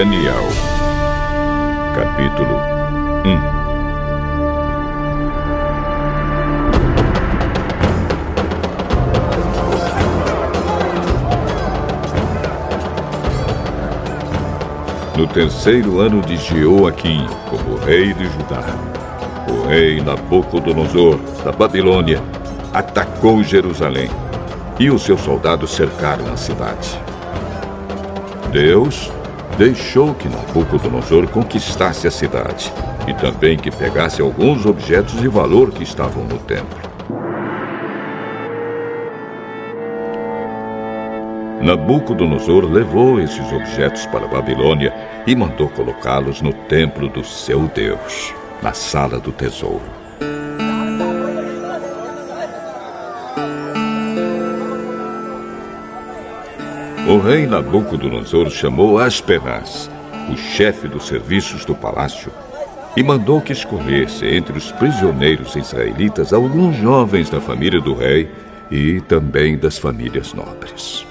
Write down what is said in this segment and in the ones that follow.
Daniel, capítulo 1 No terceiro ano de Jeoaquim, como rei de Judá, o rei Nabucodonosor, da Babilônia, atacou Jerusalém e os seus soldados cercaram a cidade. Deus deixou que Nabucodonosor conquistasse a cidade e também que pegasse alguns objetos de valor que estavam no templo. Nabucodonosor levou esses objetos para a Babilônia e mandou colocá-los no templo do seu Deus, na sala do tesouro. O rei Nabucodonosor chamou Aspenaz, o chefe dos serviços do palácio, e mandou que escolhesse entre os prisioneiros israelitas alguns jovens da família do rei e também das famílias nobres.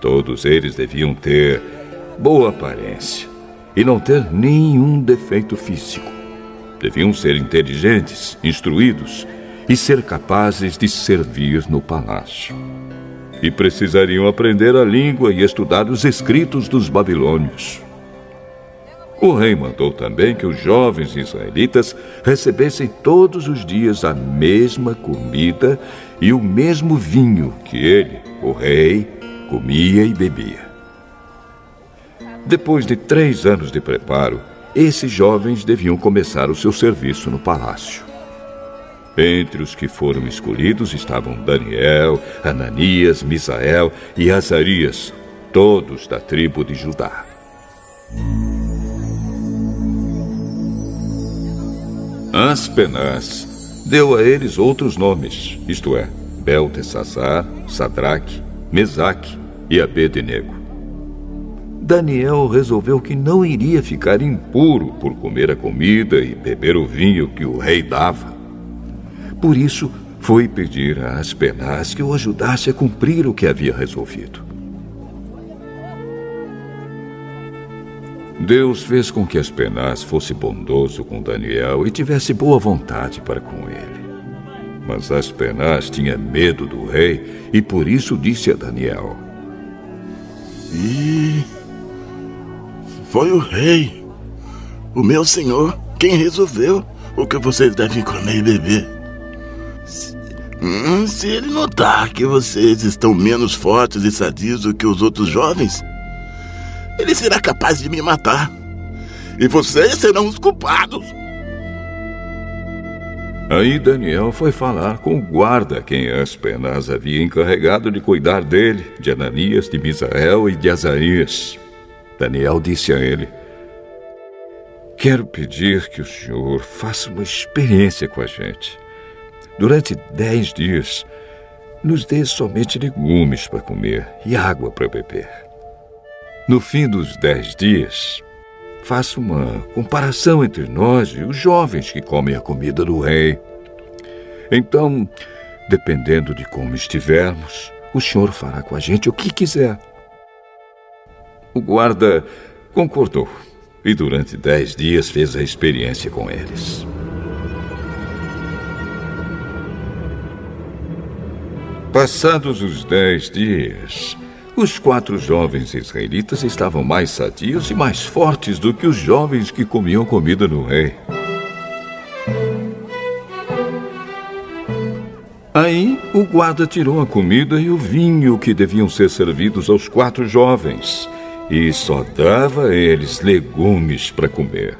Todos eles deviam ter boa aparência e não ter nenhum defeito físico. Deviam ser inteligentes, instruídos e ser capazes de servir no palácio. E precisariam aprender a língua e estudar os escritos dos babilônios. O rei mandou também que os jovens israelitas recebessem todos os dias a mesma comida e o mesmo vinho que ele, o rei, comia e bebia. Depois de três anos de preparo, esses jovens deviam começar o seu serviço no palácio. Entre os que foram escolhidos estavam Daniel, Ananias, Misael e Azarias, todos da tribo de Judá. Aspenaz deu a eles outros nomes, isto é, Beltesazar, Sadraque, Mesaque e Abednego. Daniel resolveu que não iria ficar impuro por comer a comida e beber o vinho que o rei dava. Por isso, foi pedir a Aspenaz que o ajudasse a cumprir o que havia resolvido. Deus fez com que Aspenaz fosse bondoso com Daniel e tivesse boa vontade para com ele. Mas Aspenaz tinha medo do rei e por isso disse a Daniel: E foi o rei, o meu senhor, quem resolveu o que vocês devem comer e beber. Se, hum, se ele notar que vocês estão menos fortes e sadios do que os outros jovens, ele será capaz de me matar. E vocês serão os culpados. Aí Daniel foi falar com o guarda, quem Aspenaz havia encarregado de cuidar dele, de Ananias, de Misael e de Azarias. Daniel disse a ele: Quero pedir que o senhor faça uma experiência com a gente. Durante dez dias, nos dê somente legumes para comer e água para beber. No fim dos dez dias, faça uma comparação entre nós e os jovens que comem a comida do rei. Então, dependendo de como estivermos, o senhor fará com a gente o que quiser. O guarda concordou e durante dez dias fez a experiência com eles. Passados os dez dias, os quatro jovens israelitas estavam mais sadios e mais fortes do que os jovens que comiam comida no rei. Aí o guarda tirou a comida e o vinho que deviam ser servidos aos quatro jovens e só dava a eles legumes para comer.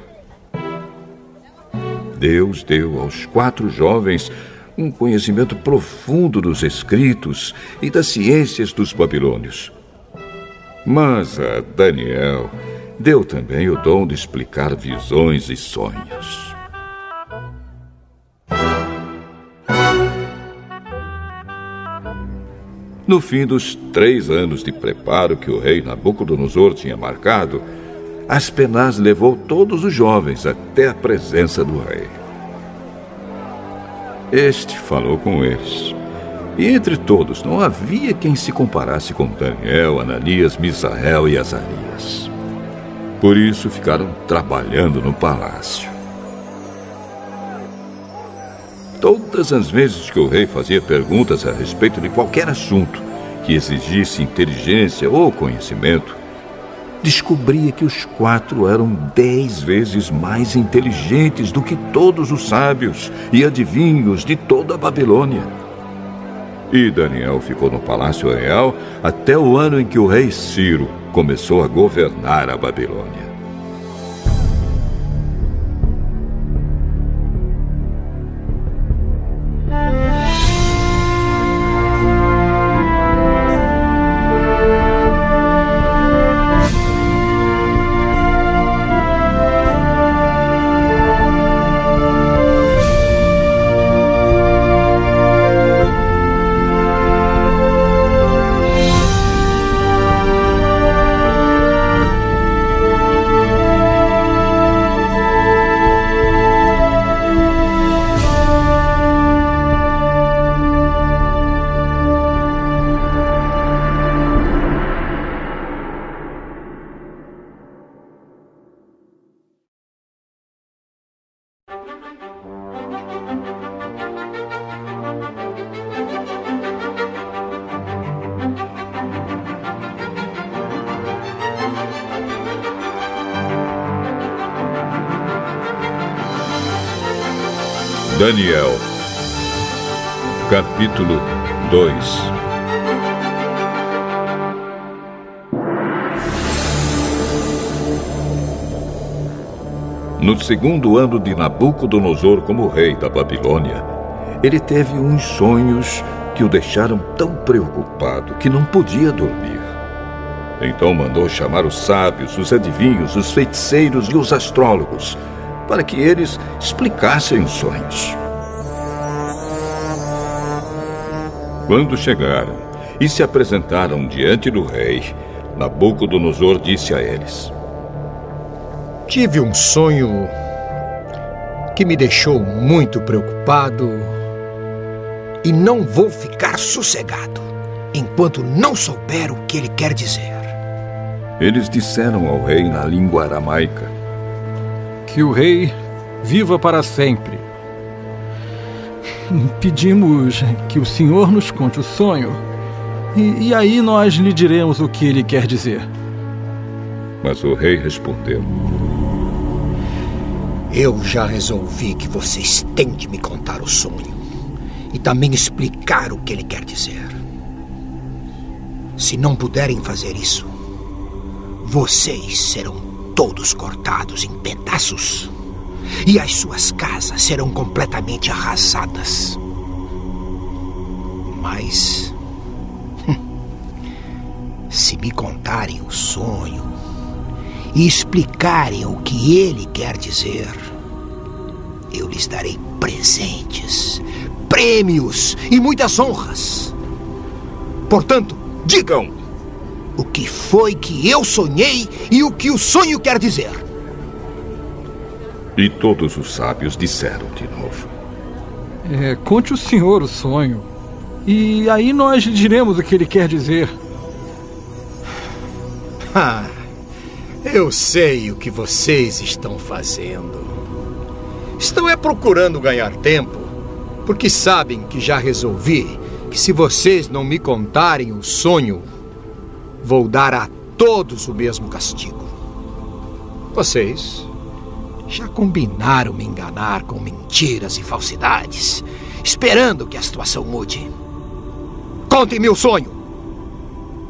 Deus deu aos quatro jovens um conhecimento profundo dos escritos e das ciências dos babilônios. Mas a Daniel deu também o dom de explicar visões e sonhos. No fim dos três anos de preparo que o rei Nabucodonosor tinha marcado, Aspenaz levou todos os jovens até a presença do rei. Este falou com eles. E entre todos não havia quem se comparasse com Daniel, Ananias, Misael e Azarias. Por isso ficaram trabalhando no palácio. Todas as vezes que o rei fazia perguntas a respeito de qualquer assunto que exigisse inteligência ou conhecimento, descobria que os quatro eram dez vezes mais inteligentes do que todos os sábios e adivinhos de toda a Babilônia. E Daniel ficou no palácio real até o ano em que o rei Ciro começou a governar a Babilônia. Capítulo 2 No segundo ano de Nabucodonosor como rei da Babilônia, ele teve uns sonhos que o deixaram tão preocupado que não podia dormir. Então mandou chamar os sábios, os adivinhos, os feiticeiros e os astrólogos para que eles explicassem os sonhos. Quando chegaram e se apresentaram diante do rei, Nabucodonosor disse a eles: Tive um sonho que me deixou muito preocupado e não vou ficar sossegado enquanto não souber o que ele quer dizer. Eles disseram ao rei na língua aramaica: que o rei viva para sempre. Pedimos que o senhor nos conte o sonho, e, e aí nós lhe diremos o que ele quer dizer. Mas o rei respondeu: Eu já resolvi que vocês têm de me contar o sonho e também explicar o que ele quer dizer. Se não puderem fazer isso, vocês serão todos cortados em pedaços, e as suas casas serão completamente arrasadas. Mas. Se me contarem o sonho e explicarem o que ele quer dizer, eu lhes darei presentes, prêmios e muitas honras. Portanto, digam o que foi que eu sonhei e o que o sonho quer dizer. E todos os sábios disseram de novo: é, Conte o senhor o sonho, e aí nós lhe diremos o que ele quer dizer. Ah, eu sei o que vocês estão fazendo. Estão é procurando ganhar tempo, porque sabem que já resolvi que se vocês não me contarem o sonho, vou dar a todos o mesmo castigo. Vocês já combinaram me enganar com mentiras e falsidades, esperando que a situação mude. Contem-me o sonho.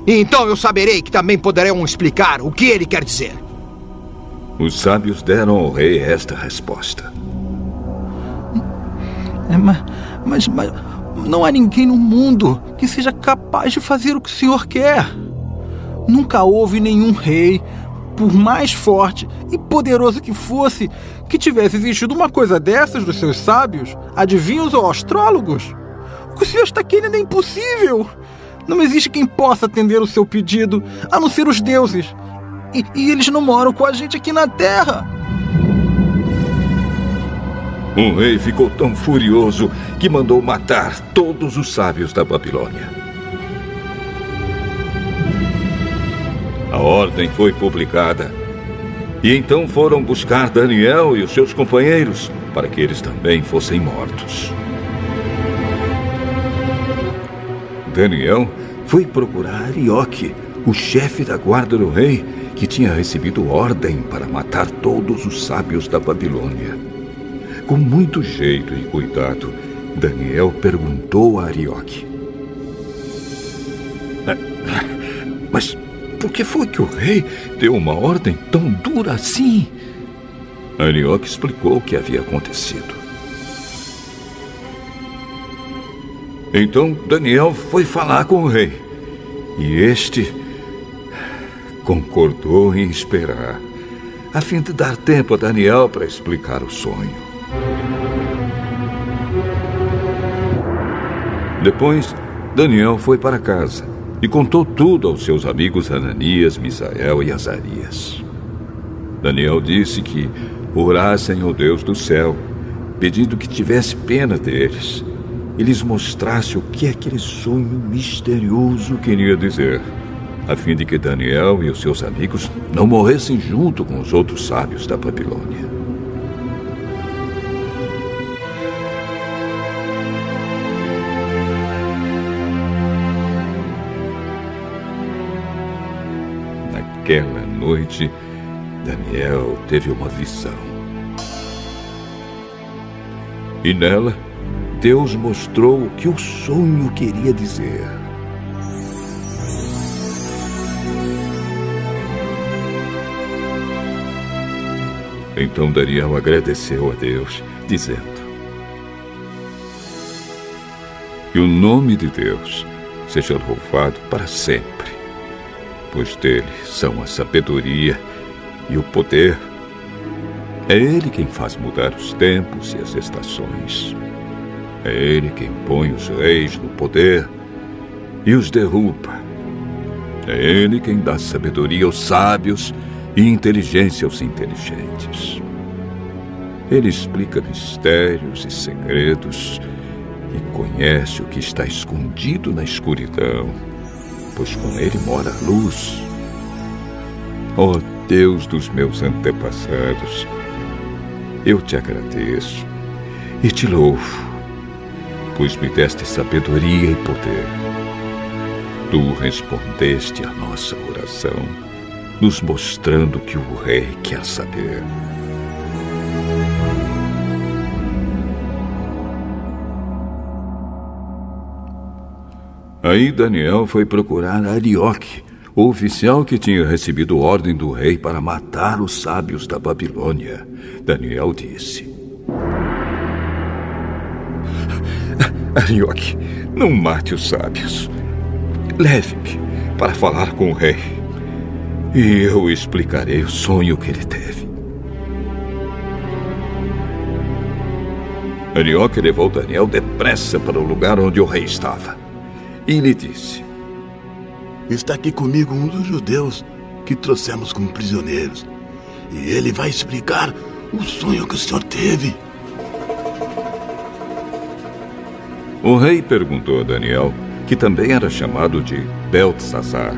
E então eu saberei que também poderão explicar o que ele quer dizer. Os sábios deram ao rei esta resposta. É, mas, mas, mas não há ninguém no mundo que seja capaz de fazer o que o senhor quer. Nunca houve nenhum rei, por mais forte e poderoso que fosse, que tivesse exigido uma coisa dessas dos seus sábios, adivinhos ou astrólogos. O que o senhor está querendo é impossível. Não existe quem possa atender o seu pedido, a não ser os deuses. E, e eles não moram com a gente aqui na Terra. O rei ficou tão furioso que mandou matar todos os sábios da Babilônia. A ordem foi publicada E então foram buscar Daniel e os seus companheiros para que eles também fossem mortos. Daniel foi procurar Arioque, o chefe da guarda do rei, que tinha recebido ordem para matar todos os sábios da Babilônia. Com muito jeito e cuidado, Daniel perguntou a Arioque: Mas por que foi que o rei deu uma ordem tão dura assim? Arioque explicou o que havia acontecido. Então Daniel foi falar com o rei. E este concordou em esperar, a fim de dar tempo a Daniel para explicar o sonho. Depois, Daniel foi para casa e contou tudo aos seus amigos Ananias, Misael e Azarias. Daniel disse que orassem ao Deus do céu, pedindo que tivesse pena deles e lhes mostrasse o que aquele sonho misterioso queria dizer, a fim de que Daniel e os seus amigos não morressem junto com os outros sábios da Babilônia. Naquela noite, Daniel teve uma visão. E nela, Deus mostrou o que o sonho queria dizer. Então Daniel agradeceu a Deus, dizendo: Que o nome de Deus seja louvado para sempre, pois dele são a sabedoria e o poder. É ele quem faz mudar os tempos e as estações. É ele quem põe os reis no poder e os derruba. É ele quem dá sabedoria aos sábios e inteligência aos inteligentes. Ele explica mistérios e segredos e conhece o que está escondido na escuridão, pois com ele mora a luz. Ó oh, Deus dos meus antepassados, eu te agradeço e te louvo pois me deste sabedoria e poder. Tu respondeste à nossa oração, nos mostrando que o rei quer saber. Aí Daniel foi procurar Arioque, o oficial que tinha recebido ordem do rei para matar os sábios da Babilônia. Daniel disse: Arioque, não mate os sábios. Leve-me para falar com o rei. E eu explicarei o sonho que ele teve. Arioque levou Daniel depressa para o lugar onde o rei estava. E lhe disse: Está aqui comigo um dos judeus que trouxemos como prisioneiros. E ele vai explicar o sonho que o senhor teve. O rei perguntou a Daniel, que também era chamado de Beltesazar.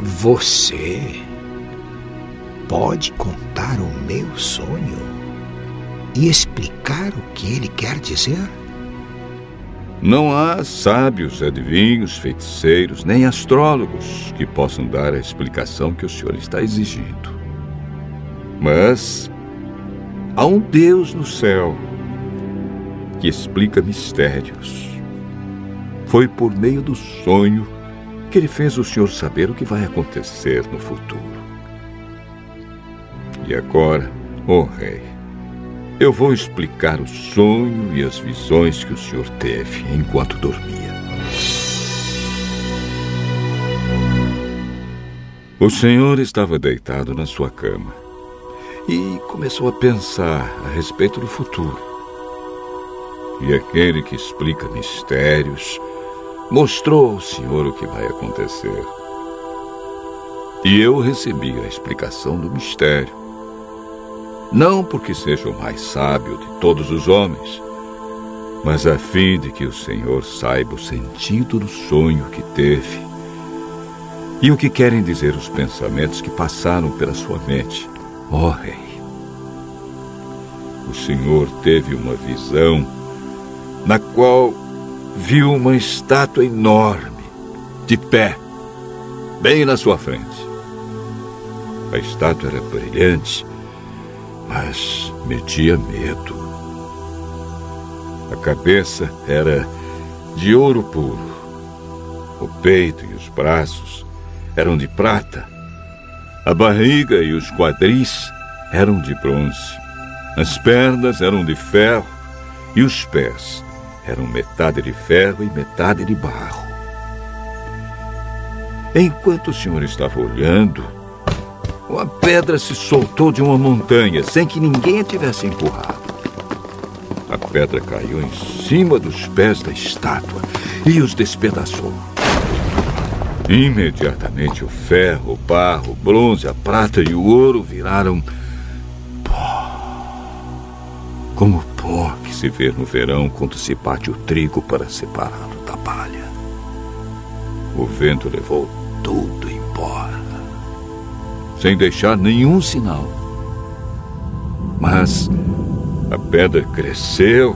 Você pode contar o meu sonho e explicar o que ele quer dizer? Não há sábios, adivinhos, feiticeiros, nem astrólogos que possam dar a explicação que o senhor está exigindo. Mas há um Deus no céu que explica mistérios. Foi por meio do sonho que ele fez o senhor saber o que vai acontecer no futuro. E agora, ó oh rei, eu vou explicar o sonho e as visões que o senhor teve enquanto dormia. O senhor estava deitado na sua cama e começou a pensar a respeito do futuro e aquele que explica mistérios mostrou ao Senhor o que vai acontecer. E eu recebi a explicação do mistério. Não porque seja o mais sábio de todos os homens, mas a fim de que o Senhor saiba o sentido do sonho que teve E o que querem dizer os pensamentos que passaram pela sua mente, ó oh, Rei? O Senhor teve uma visão na qual viu uma estátua enorme, de pé, bem na sua frente. A estátua era brilhante, mas metia medo. A cabeça era de ouro puro. O peito e os braços eram de prata. A barriga e os quadris eram de bronze. As pernas eram de ferro e os pés eram metade de ferro e metade de barro. Enquanto o senhor estava olhando, uma pedra se soltou de uma montanha sem que ninguém a tivesse empurrado. A pedra caiu em cima dos pés da estátua e os despedaçou. Imediatamente o ferro, o barro, o bronze, a prata e o ouro viraram pó. Como pó que se vê no verão quando se bate o trigo para separá-lo da palha. O vento levou tudo embora, sem deixar nenhum sinal. Mas a pedra cresceu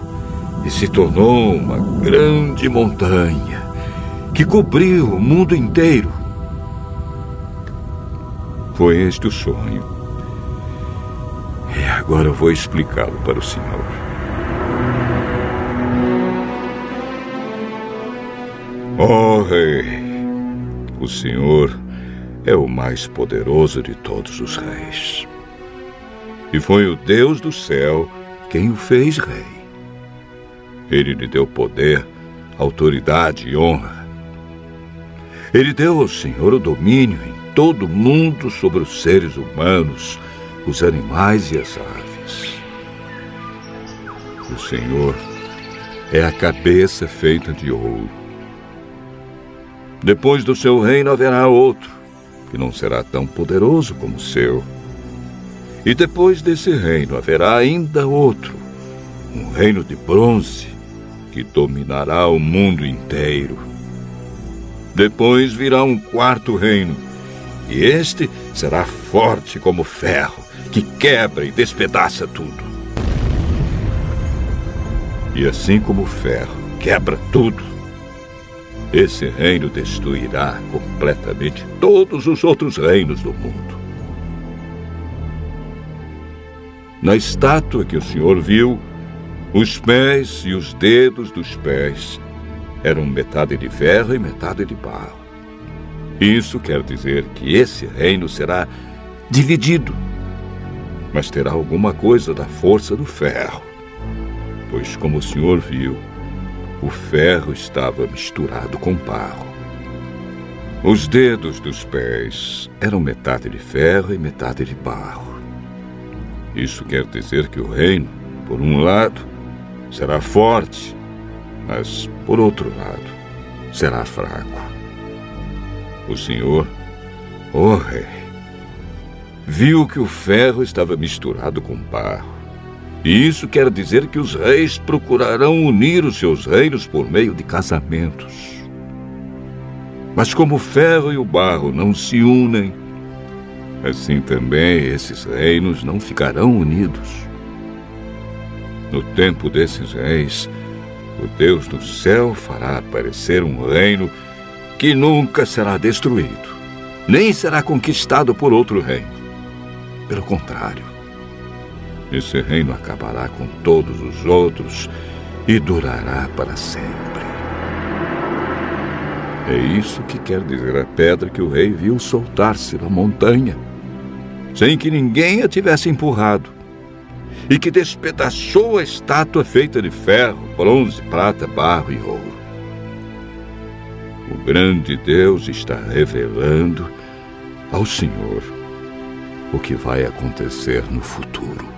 e se tornou uma grande montanha que cobriu o mundo inteiro. Foi este o sonho. E agora eu vou explicá-lo para o senhor. Oh, rei, o senhor é o mais poderoso de todos os reis. E foi o Deus do céu quem o fez rei. Ele lhe deu poder, autoridade e honra. Ele deu ao Senhor o domínio em todo o mundo sobre os seres humanos, os animais e as aves. O Senhor é a cabeça feita de ouro. Depois do seu reino haverá outro, que não será tão poderoso como o seu e depois desse reino haverá ainda outro, um reino de bronze, que dominará o mundo inteiro. Depois virá um quarto reino, e este será forte como ferro, que quebra e despedaça tudo. E assim como o ferro quebra tudo, esse reino destruirá completamente todos os outros reinos do mundo. Na estátua que o senhor viu, os pés e os dedos dos pés eram metade de ferro e metade de barro. Isso quer dizer que esse reino será dividido, mas terá alguma coisa da força do ferro. Pois, como o senhor viu, o ferro estava misturado com barro. Os dedos dos pés eram metade de ferro e metade de barro. Isso quer dizer que o reino, por um lado, será forte, mas, por outro lado, será fraco. O Senhor, ó oh rei, viu que o ferro estava misturado com barro. E isso quer dizer que os reis procurarão unir os seus reinos por meio de casamentos. Mas como o ferro e o barro não se unem, assim também esses reinos não ficarão unidos. No tempo desses reis, o Deus do céu fará aparecer um reino que nunca será destruído, nem será conquistado por outro reino. Pelo contrário, esse reino acabará com todos os outros e durará para sempre. É isso que quer dizer a pedra que o rei viu soltar-se da montanha sem que ninguém a tivesse empurrado, e que despedaçou a estátua feita de ferro, bronze, prata, barro e ouro. O grande Deus está revelando ao Senhor o que vai acontecer no futuro.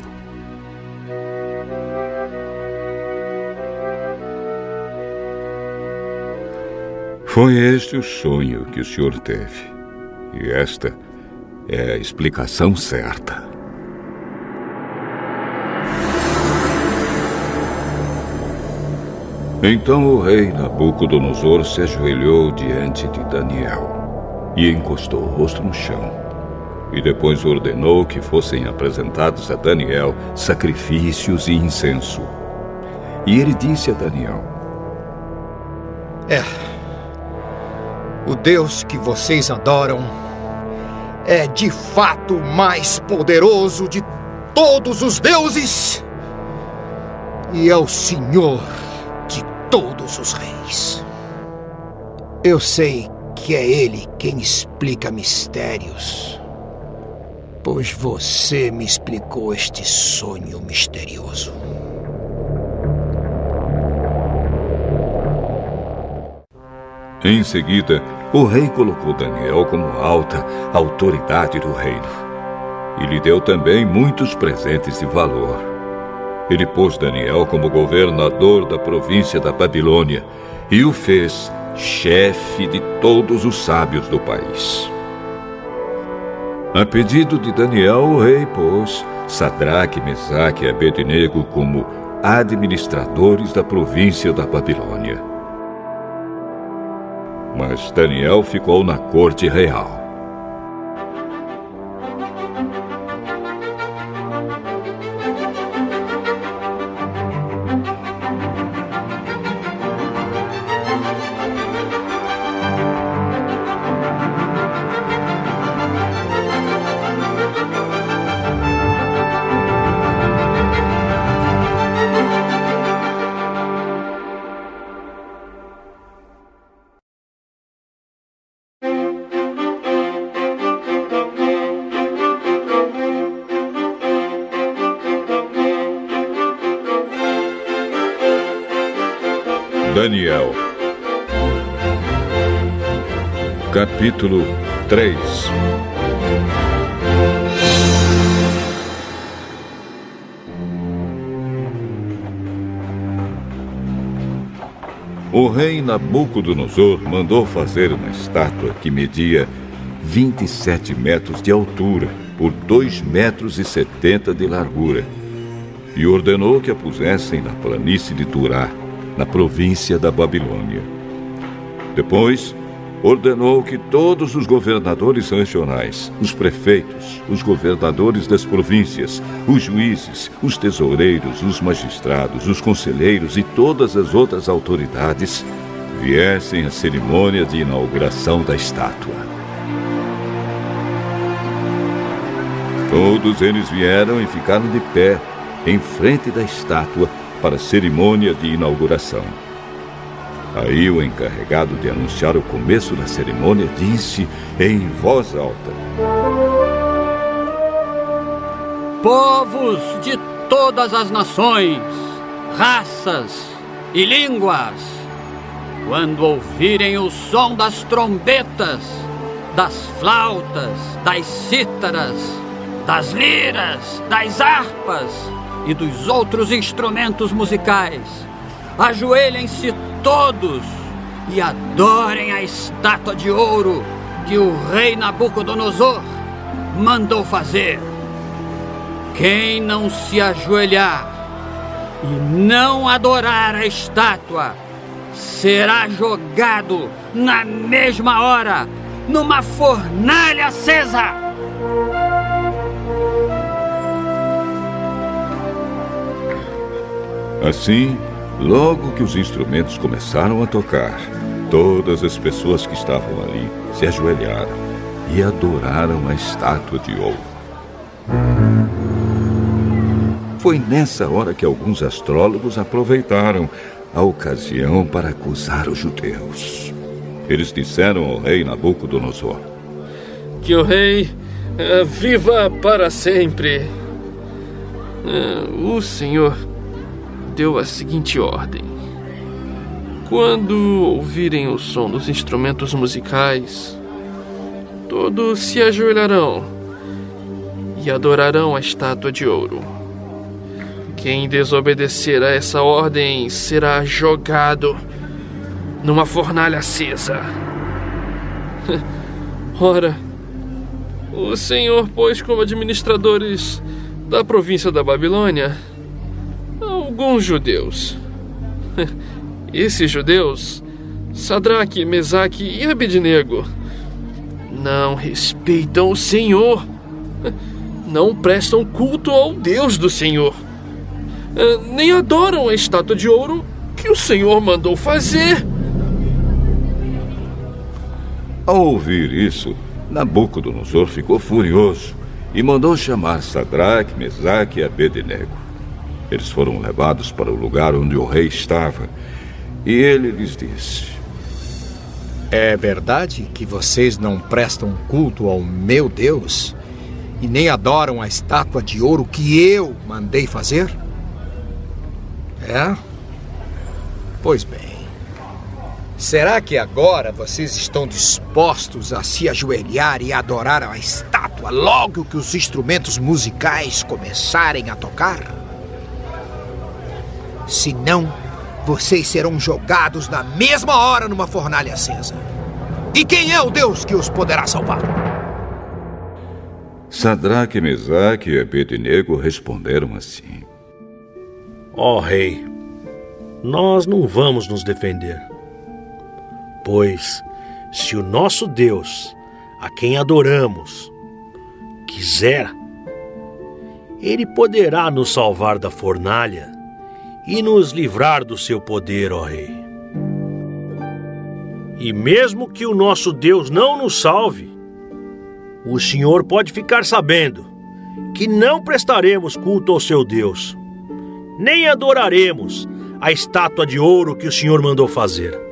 Foi este o sonho que o Senhor teve, e esta é a explicação certa. Então o rei Nabucodonosor se ajoelhou diante de Daniel e encostou o rosto no chão. E depois ordenou que fossem apresentados a Daniel sacrifícios e incenso. E ele disse a Daniel: É. O Deus que vocês adoram é de fato o mais poderoso de todos os deuses e é o Senhor de todos os reis. Eu sei que é Ele quem explica mistérios, pois você me explicou este sonho misterioso. Em seguida, o rei colocou Daniel como alta autoridade do reino e lhe deu também muitos presentes de valor. Ele pôs Daniel como governador da província da Babilônia e o fez chefe de todos os sábios do país. A pedido de Daniel, o rei pôs Sadraque, Mesaque e Abednego como administradores da província da Babilônia. Mas Daniel ficou na corte real. Capítulo 3 O rei Nabucodonosor mandou fazer uma estátua que media 27 metros de altura por 2 metros e 70 de largura e ordenou que a pusessem na planície de Turá na província da Babilônia. Depois, ordenou que todos os governadores regionais, os prefeitos, os governadores das províncias, os juízes, os tesoureiros, os magistrados, os conselheiros e todas as outras autoridades viessem à cerimônia de inauguração da estátua. Todos eles vieram e ficaram de pé em frente da estátua para a cerimônia de inauguração. Aí o encarregado de anunciar o começo da cerimônia disse em voz alta: Povos de todas as nações, raças e línguas, quando ouvirem o som das trombetas, das flautas, das cítaras, das liras, das harpas, e dos outros instrumentos musicais. Ajoelhem-se todos e adorem a estátua de ouro que o rei Nabucodonosor mandou fazer. Quem não se ajoelhar e não adorar a estátua será jogado na mesma hora numa fornalha acesa. Assim, logo que os instrumentos começaram a tocar, todas as pessoas que estavam ali se ajoelharam e adoraram a estátua de ouro. Foi nessa hora que alguns astrólogos aproveitaram a ocasião para acusar os judeus. Eles disseram ao rei Nabucodonosor: Que o rei uh, viva para sempre. Uh, o Senhor deu a seguinte ordem: Quando ouvirem o som dos instrumentos musicais, todos se ajoelharão e adorarão a estátua de ouro. Quem desobedecer a essa ordem será jogado numa fornalha acesa. Ora, o Senhor pôs como administradores da província da Babilônia alguns judeus. Esses judeus, Sadraque, Mesaque e Abednego, não respeitam o Senhor. Não prestam culto ao Deus do Senhor. Eh, nem adoram a estátua de ouro que o Senhor mandou fazer. Ao ouvir isso, Nabucodonosor ficou furioso e mandou chamar Sadraque, Mesaque e Abednego. Eles foram levados para o lugar onde o rei estava e ele lhes disse: É verdade que vocês não prestam culto ao meu Deus e nem adoram a estátua de ouro que eu mandei fazer? É? Pois bem. Será que agora vocês estão dispostos a se ajoelhar e adorar a estátua logo que os instrumentos musicais começarem a tocar? Se não, vocês serão jogados na mesma hora numa fornalha acesa. E quem é o Deus que os poderá salvar? Sadraque, Mesaque e Abednego responderam assim: Ó oh, rei, nós não vamos nos defender. Pois, se o nosso Deus, a quem adoramos, quiser, ele poderá nos salvar da fornalha e nos livrar do seu poder, ó Rei. E mesmo que o nosso Deus não nos salve, o Senhor pode ficar sabendo que não prestaremos culto ao seu Deus, nem adoraremos a estátua de ouro que o Senhor mandou fazer.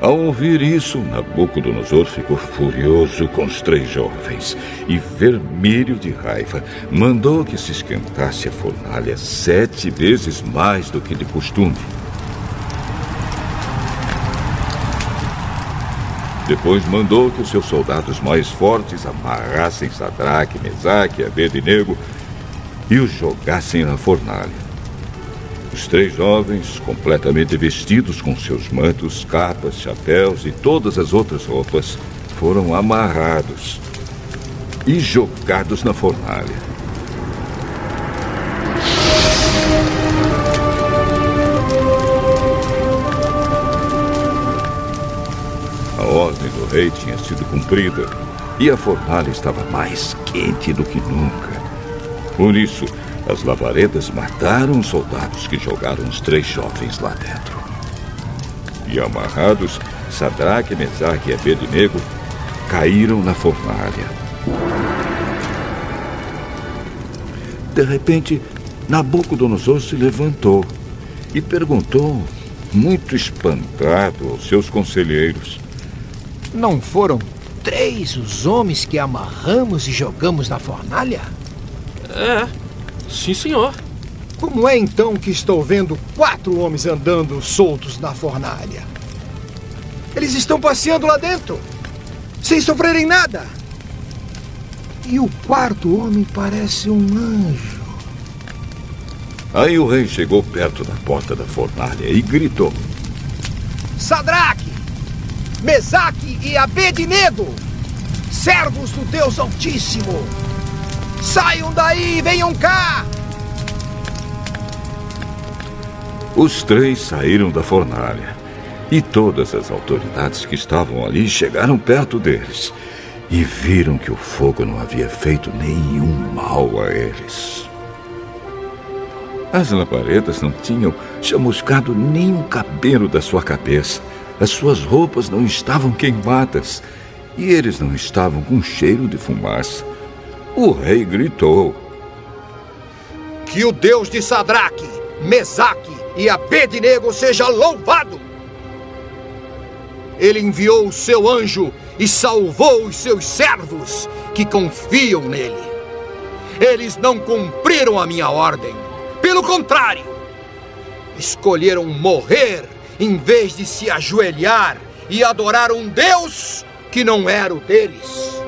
Ao ouvir isso, Nabucodonosor ficou furioso com os três jovens e, vermelho de raiva, mandou que se esquentasse a fornalha sete vezes mais do que de costume. Depois mandou que os seus soldados mais fortes amarrassem Sadraque, Mesaque e Abednego e os jogassem na fornalha. Os três jovens, completamente vestidos com seus mantos, capas, chapéus e todas as outras roupas, foram amarrados e jogados na fornalha. A ordem do rei tinha sido cumprida e a fornalha estava mais quente do que nunca. Por isso, as lavaredas mataram os soldados que jogaram os três jovens lá dentro. E amarrados, Sadraque, Mesaque e Abednego caíram na fornalha. De repente, Nabucodonosor se levantou e perguntou, muito espantado, aos seus conselheiros: Não foram três os homens que amarramos e jogamos na fornalha? É, Sim, senhor. Como é então que estou vendo quatro homens andando soltos na fornalha? Eles estão passeando lá dentro, sem sofrerem nada. E o quarto homem parece um anjo. Aí o rei chegou perto da porta da fornalha e gritou: Sadraque, Mesaque e Abednego, servos do Deus Altíssimo, Saiam daí, venham cá! Os três saíram da fornalha e todas as autoridades que estavam ali chegaram perto deles e viram que o fogo não havia feito nenhum mal a eles. As labaredas não tinham chamuscado nem um cabelo da sua cabeça. As suas roupas não estavam queimadas e eles não estavam com cheiro de fumaça. O rei gritou: Que o Deus de Sadraque, Mesaque e Abednego seja louvado! Ele enviou o seu anjo e salvou os seus servos que confiam nele. Eles não cumpriram a minha ordem. Pelo contrário, escolheram morrer em vez de se ajoelhar e adorar um Deus que não era o deles.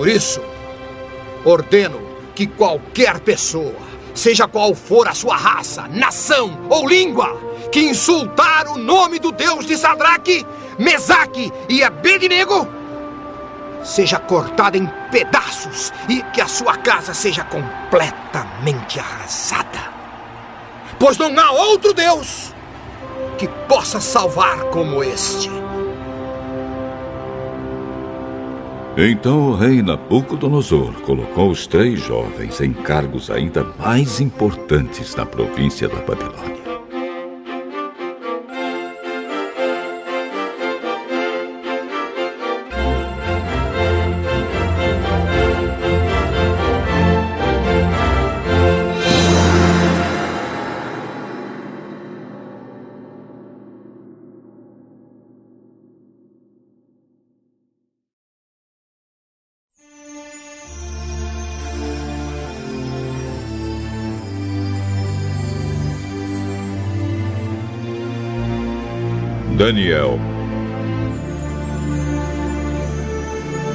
Por isso, ordeno que qualquer pessoa, seja qual for a sua raça, nação ou língua, que insultar o nome do Deus de Sadraque, Mesaque e Abednego, seja cortada em pedaços e que a sua casa seja completamente arrasada. Pois não há outro Deus que possa salvar como este. Então o rei Nabucodonosor colocou os três jovens em cargos ainda mais importantes na província da Babilônia. Daniel,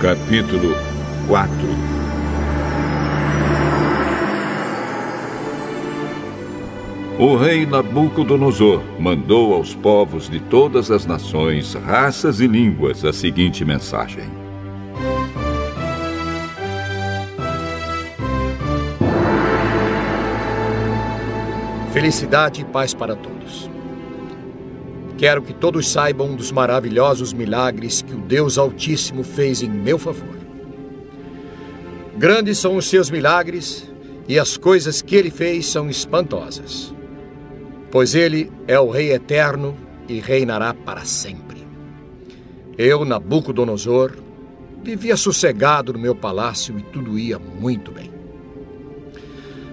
capítulo 4 O rei Nabucodonosor mandou aos povos de todas as nações, raças e línguas a seguinte mensagem: Felicidade e paz para todos. Quero que todos saibam dos maravilhosos milagres que o Deus Altíssimo fez em meu favor. Grandes são os seus milagres e as coisas que ele fez são espantosas. Pois ele é o Rei eterno e reinará para sempre. Eu, Nabucodonosor, vivia sossegado no meu palácio e tudo ia muito bem.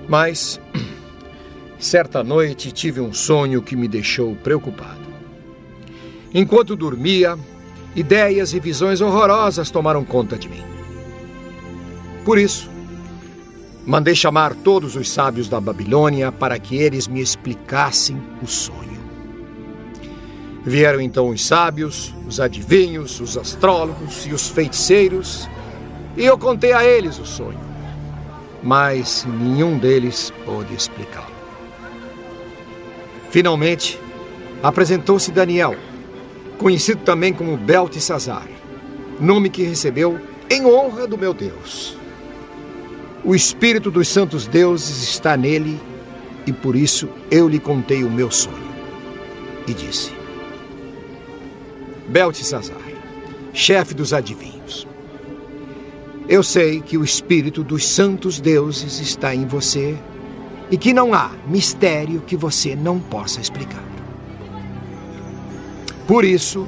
Mas, certa noite, tive um sonho que me deixou preocupado. Enquanto dormia, ideias e visões horrorosas tomaram conta de mim. Por isso, mandei chamar todos os sábios da Babilônia para que eles me explicassem o sonho. Vieram então os sábios, os adivinhos, os astrólogos e os feiticeiros, e eu contei a eles o sonho, mas nenhum deles pôde explicá-lo. Finalmente, apresentou-se Daniel conhecido também como Beltesazar, nome que recebeu em honra do meu Deus. O Espírito dos Santos Deuses está nele e por isso eu lhe contei o meu sonho. E disse: Beltesazar, chefe dos adivinhos, eu sei que o Espírito dos Santos Deuses está em você e que não há mistério que você não possa explicar. Por isso,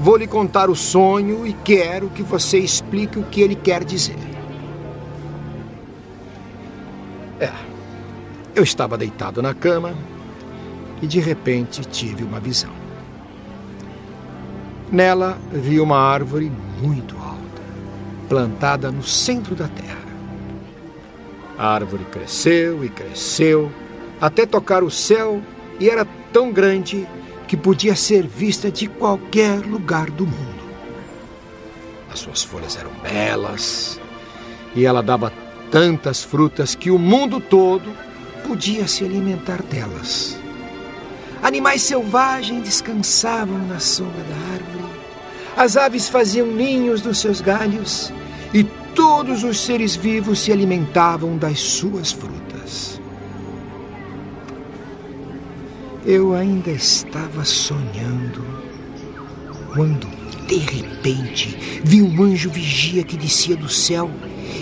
vou lhe contar o sonho e quero que você explique o que ele quer dizer. É, eu estava deitado na cama e de repente tive uma visão. Nela vi uma árvore muito alta, plantada no centro da terra. A árvore cresceu e cresceu até tocar o céu e era tão grande que podia ser vista de qualquer lugar do mundo. As suas folhas eram belas e ela dava tantas frutas que o mundo todo podia se alimentar delas. Animais selvagens descansavam na sombra da árvore. As aves faziam ninhos nos seus galhos e todos os seres vivos se alimentavam das suas frutas. Eu ainda estava sonhando quando, de repente, vi um anjo vigia que descia do céu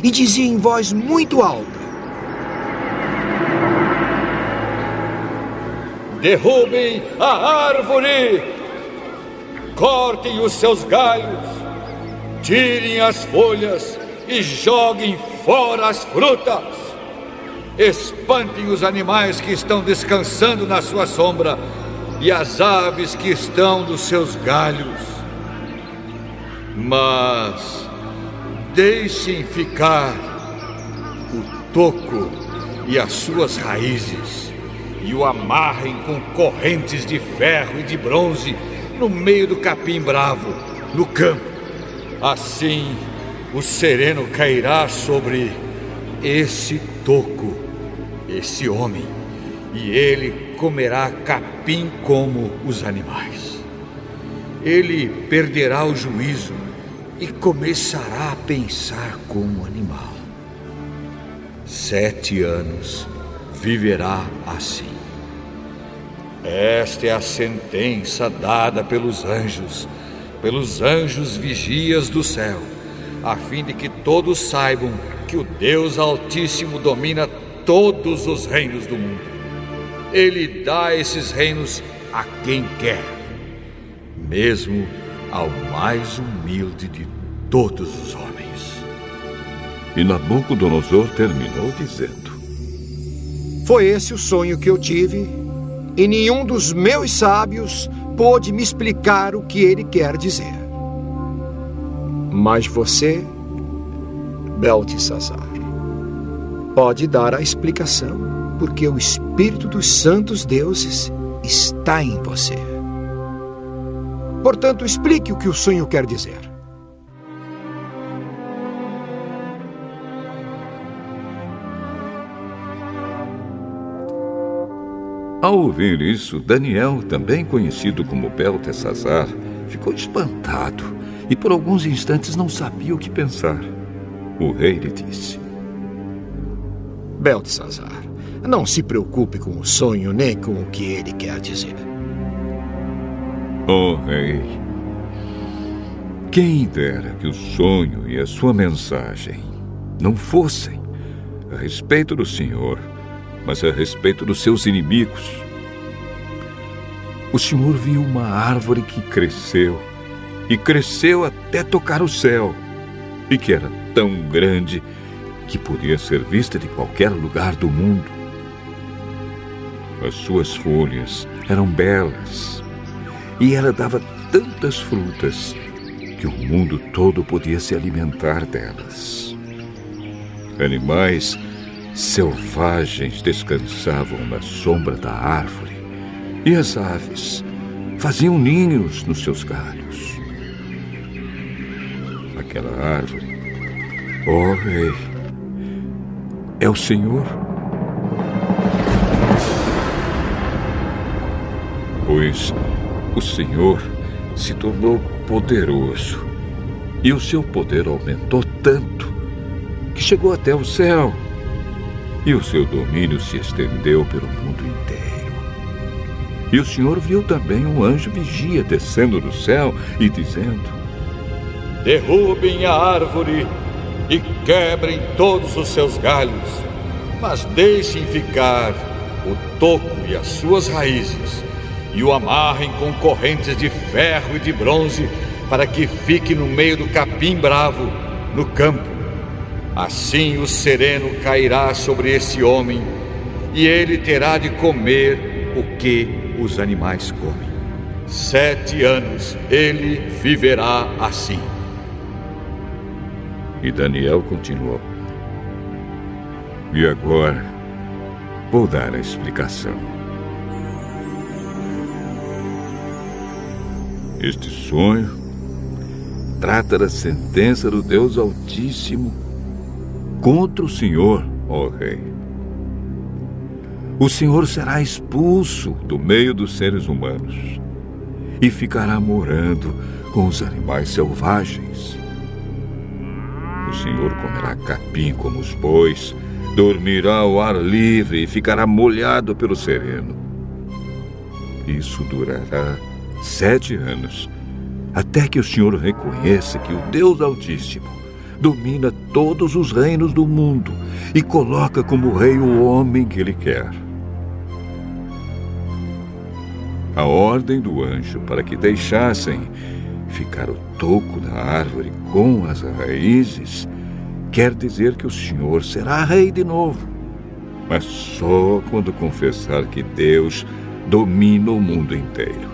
e dizia em voz muito alta: Derrubem a árvore, cortem os seus galhos, tirem as folhas e joguem fora as frutas. Espantem os animais que estão descansando na sua sombra e as aves que estão nos seus galhos. Mas deixem ficar o toco e as suas raízes e o amarrem com correntes de ferro e de bronze no meio do capim bravo, no campo. Assim o sereno cairá sobre esse toco esse homem, e ele comerá capim como os animais. Ele perderá o juízo e começará a pensar como animal. Sete anos viverá assim. Esta é a sentença dada pelos anjos, pelos anjos vigias do céu, a fim de que todos saibam que o Deus Altíssimo domina todos os reinos do mundo. Ele dá esses reinos a quem quer, mesmo ao mais humilde de todos os homens. E Nabucodonosor terminou dizendo: Foi esse o sonho que eu tive, e nenhum dos meus sábios pôde me explicar o que ele quer dizer. Mas você, Beltesazar, pode dar a explicação, porque o Espírito dos Santos Deuses está em você. Portanto, explique o que o sonho quer dizer. Ao ouvir isso, Daniel, também conhecido como Beltesazar, ficou espantado e por alguns instantes não sabia o que pensar. O rei lhe disse: Beltesazar, não se preocupe com o sonho nem com o que ele quer dizer. Oh, rei, quem dera que o sonho e a sua mensagem não fossem a respeito do Senhor mas a respeito dos seus inimigos. O Senhor viu uma árvore que cresceu, e cresceu até tocar o céu, e que era tão grande podia ser vista de qualquer lugar do mundo. As suas folhas eram belas, e ela dava tantas frutas que o mundo todo podia se alimentar delas. Animais selvagens descansavam na sombra da árvore e as aves faziam ninhos nos seus galhos. Aquela árvore, oh, rei, é o Senhor. Pois o Senhor se tornou poderoso e o seu poder aumentou tanto que chegou até o céu e o seu domínio se estendeu pelo mundo inteiro. E o Senhor viu também um anjo vigia descendo do céu e dizendo: Derrubem a árvore e quebrem todos os seus galhos, mas deixem ficar o toco e as suas raízes, e o amarrem com correntes de ferro e de bronze, para que fique no meio do capim bravo, no campo Assim o sereno cairá sobre esse homem, e ele terá de comer o que os animais comem. Sete anos ele viverá assim. E Daniel continuou. E agora vou dar a explicação. Este sonho trata da sentença do Deus Altíssimo contra o Senhor, ó Rei. O Senhor será expulso do meio dos seres humanos e ficará morando com os animais selvagens. Senhor comerá capim como os bois, dormirá ao ar livre e ficará molhado pelo sereno. Isso durará sete anos, até que o Senhor reconheça que o Deus Altíssimo domina todos os reinos do mundo e coloca como rei o homem que ele quer. A ordem do anjo para que deixassem ficar o toco da árvore com as raízes quer dizer que o Senhor será rei de novo, mas só quando confessar que Deus domina o mundo inteiro.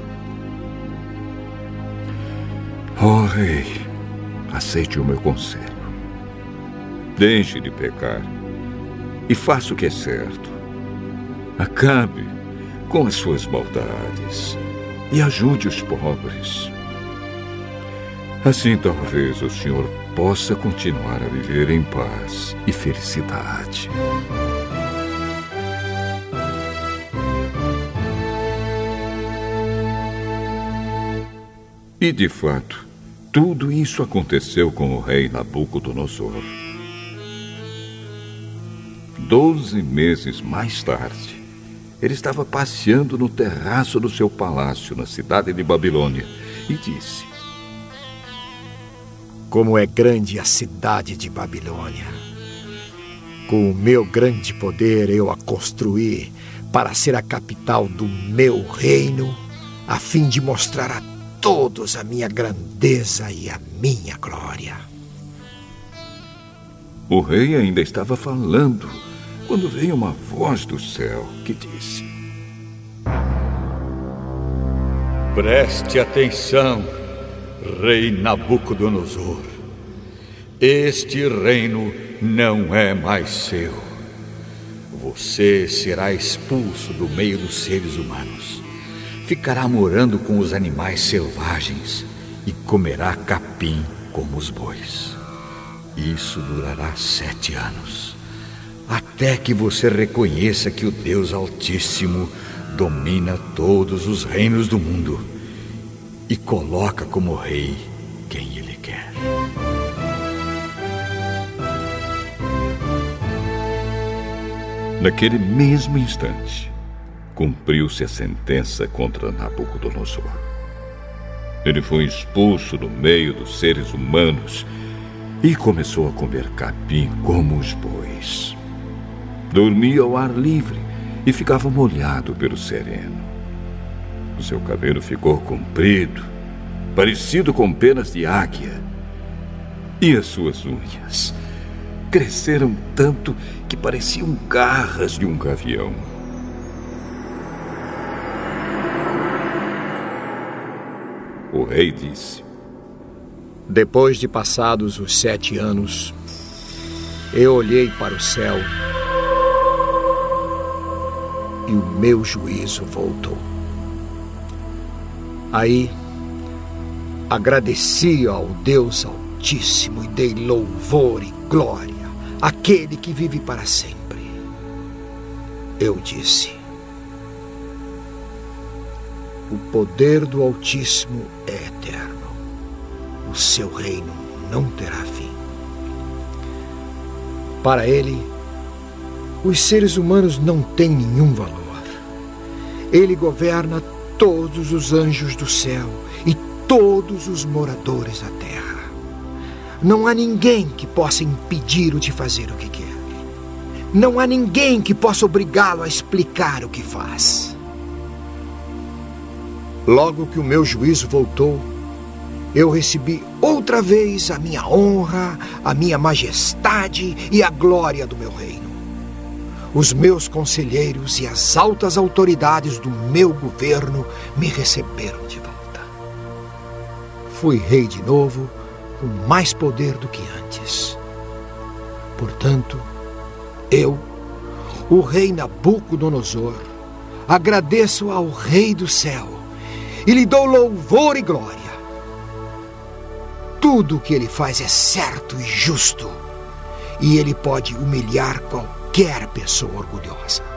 Ó oh, rei, aceite o meu conselho. Deixe de pecar e faça o que é certo. Acabe com as suas maldades e ajude os pobres. Assim, talvez o Senhor possa continuar a viver em paz e felicidade. E de fato, tudo isso aconteceu com o rei Nabucodonosor. Doze meses mais tarde, ele estava passeando no terraço do seu palácio na cidade de Babilônia e disse: Como é grande a cidade de Babilônia! Com o meu grande poder eu a construí para ser a capital do meu reino, a fim de mostrar a todos a minha grandeza e a minha glória. O rei ainda estava falando quando veio uma voz do céu que disse: Preste atenção, rei Nabucodonosor. Este reino não é mais seu. Você será expulso do meio dos seres humanos. Ficará morando com os animais selvagens e comerá capim como os bois. Isso durará sete anos até que você reconheça que o Deus Altíssimo domina todos os reinos do mundo e coloca como rei quem ele quer. Naquele mesmo instante, cumpriu-se a sentença contra Nabucodonosor. Ele foi expulso do meio dos seres humanos e começou a comer capim como os bois. Dormia ao ar livre e ficava molhado pelo sereno. O seu cabelo ficou comprido, parecido com penas de águia. E as suas unhas cresceram tanto que pareciam garras de um gavião. O rei disse: Depois de passados os sete anos, eu olhei para o céu e o meu juízo voltou. Aí agradeci ao Deus Altíssimo e dei louvor e glória àquele que vive para sempre. Eu disse: O poder do Altíssimo é eterno, o seu reino não terá fim. Para ele, os seres humanos não têm nenhum valor. Ele governa todos os anjos do céu e todos os moradores da terra. Não há ninguém que possa impedi-lo de fazer o que quer. Não há ninguém que possa obrigá-lo a explicar o que faz. Logo que o meu juízo voltou, eu recebi outra vez a minha honra, a minha majestade e a glória do meu reino os meus conselheiros e as altas autoridades do meu governo me receberam de volta. Fui rei de novo, com mais poder do que antes. Portanto, eu, o rei Nabucodonosor, agradeço ao Rei do céu e lhe dou louvor e glória. Tudo o que ele faz é certo e justo, e ele pode humilhar qualquer qualquer pessoa orgulhosa.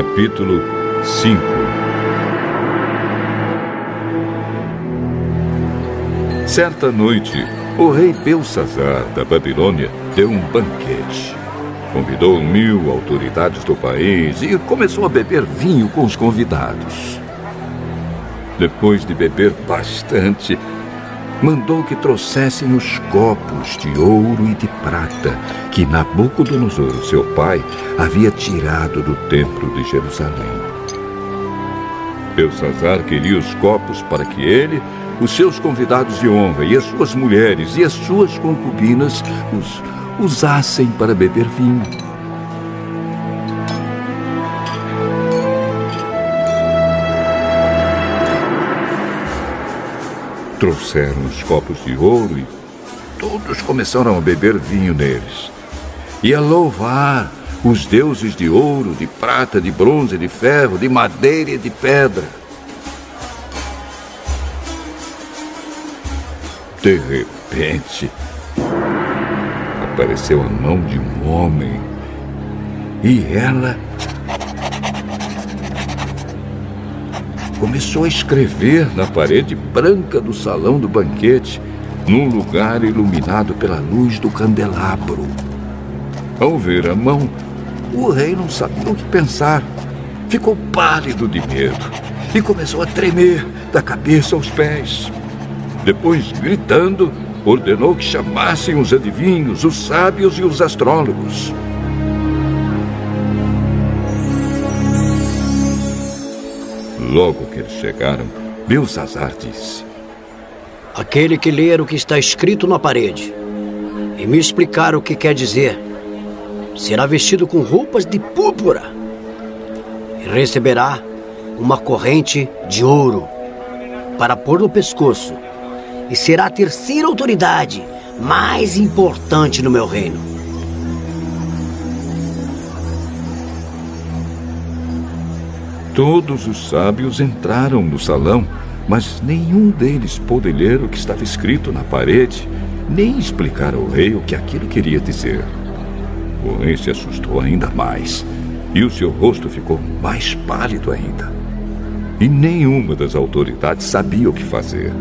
Capítulo 5 Certa noite, o rei Belsazar da Babilônia deu um banquete. Convidou mil autoridades do país e começou a beber vinho com os convidados. Depois de beber bastante, mandou que trouxessem os copos de ouro e de prata que Nabucodonosor, seu pai, havia tirado do templo de Jerusalém. Belsazar queria os copos para que ele, os seus convidados de honra e as suas mulheres e as suas concubinas os usassem para beber vinho. Trouxeram os copos de ouro e todos começaram a beber vinho neles e a louvar os deuses de ouro, de prata, de bronze, de ferro, de madeira e de pedra. De repente, apareceu a mão de um homem e ela começou a escrever na parede branca do salão do banquete, num lugar iluminado pela luz do candelabro. Ao ver a mão, o rei não sabia o que pensar. Ficou pálido de medo e começou a tremer da cabeça aos pés. Depois, gritando, ordenou que chamassem os adivinhos, os sábios e os astrólogos. Logo que eles chegaram, Belsazar disse: Aquele que ler o que está escrito na parede e me explicar o que quer dizer, será vestido com roupas de púrpura e receberá uma corrente de ouro para pôr no pescoço e será a terceira autoridade mais importante no meu reino. Todos os sábios entraram no salão, mas nenhum deles pôde ler o que estava escrito na parede, nem explicar ao rei o que aquilo queria dizer. O rei se assustou ainda mais e o seu rosto ficou mais pálido ainda. E nenhuma das autoridades sabia o que fazer.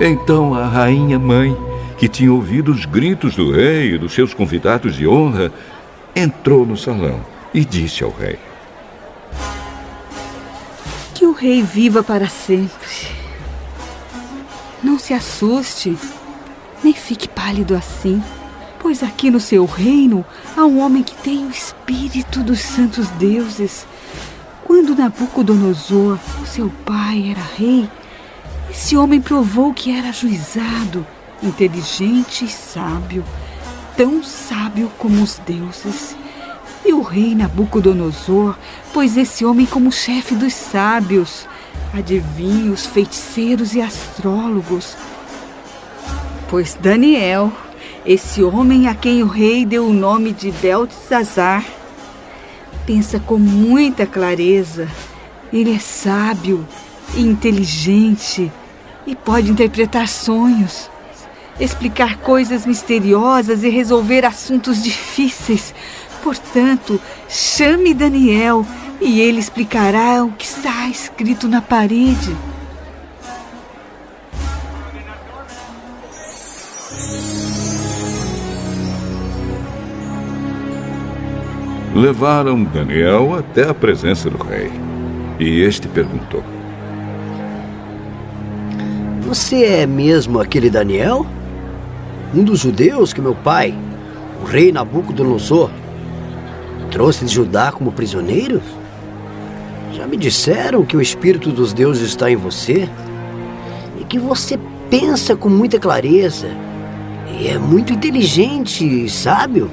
Então a rainha mãe, que tinha ouvido os gritos do rei e dos seus convidados de honra, entrou no salão e disse ao rei: Que o rei viva para sempre. Não se assuste, nem fique pálido assim, pois aqui no seu reino há um homem que tem o espírito dos santos deuses. Quando Nabucodonosor, seu pai, era rei, esse homem provou que era ajuizado, inteligente e sábio, tão sábio como os deuses. E o rei Nabucodonosor pôs esse homem como chefe dos sábios, adivinhos, feiticeiros e astrólogos. Pois Daniel, esse homem a quem o rei deu o nome de Beltesazar, pensa com muita clareza. Ele é sábio e inteligente e pode interpretar sonhos, explicar coisas misteriosas e resolver assuntos difíceis. Portanto, chame Daniel e ele explicará o que está escrito na parede. Levaram Daniel até a presença do rei. E este perguntou: Você é mesmo aquele Daniel? Um dos judeus que meu pai, o rei Nabucodonosor, trouxe de Judá como prisioneiro? Já me disseram que o Espírito dos deuses está em você e que você pensa com muita clareza e é muito inteligente e sábio.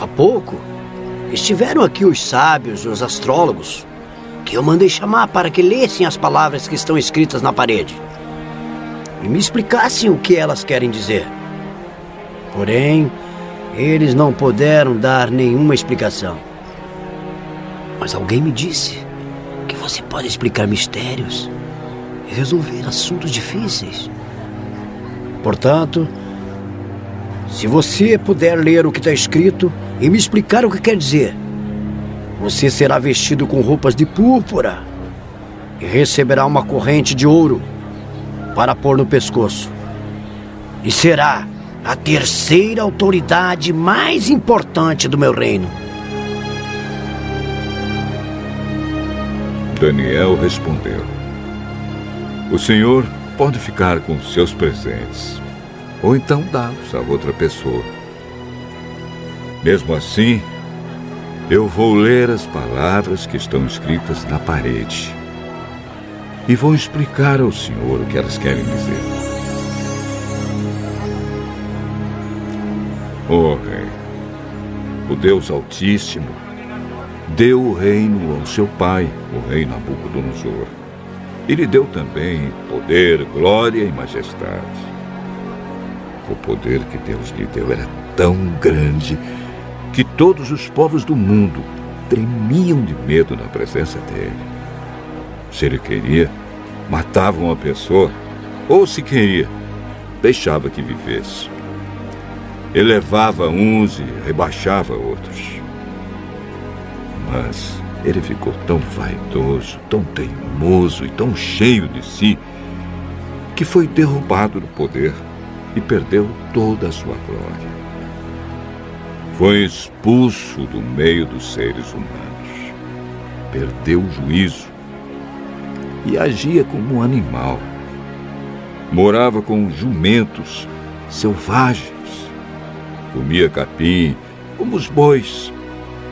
Há pouco estiveram aqui os sábios, os astrólogos, que eu mandei chamar para que lessem as palavras que estão escritas na parede e me explicassem o que elas querem dizer. Porém, eles não puderam dar nenhuma explicação. Mas alguém me disse que você pode explicar mistérios e resolver assuntos difíceis. Portanto, se você puder ler o que está escrito e me explicar o que quer dizer, você será vestido com roupas de púrpura e receberá uma corrente de ouro para pôr no pescoço. E será a terceira autoridade mais importante do meu reino. Daniel respondeu: O senhor pode ficar com seus presentes, ou então dá-los a outra pessoa. Mesmo assim, Eu vou ler as palavras que estão escritas na parede e vou explicar ao Senhor o que elas querem dizer. Oh, Rei, o Deus Altíssimo deu o reino ao seu pai, o rei Nabucodonosor. E lhe deu também poder, glória e majestade. O poder que Deus lhe deu era tão grande que todos os povos do mundo tremiam de medo na presença dele. Se ele queria, matava uma pessoa, ou se queria, deixava que vivesse. Elevava uns e rebaixava outros. Mas ele ficou tão vaidoso, tão teimoso e tão cheio de si, que foi derrubado do poder e perdeu toda a sua glória. Foi expulso do meio dos seres humanos. Perdeu o juízo e agia como um animal. Morava com jumentos selvagens. Comia capim como os bois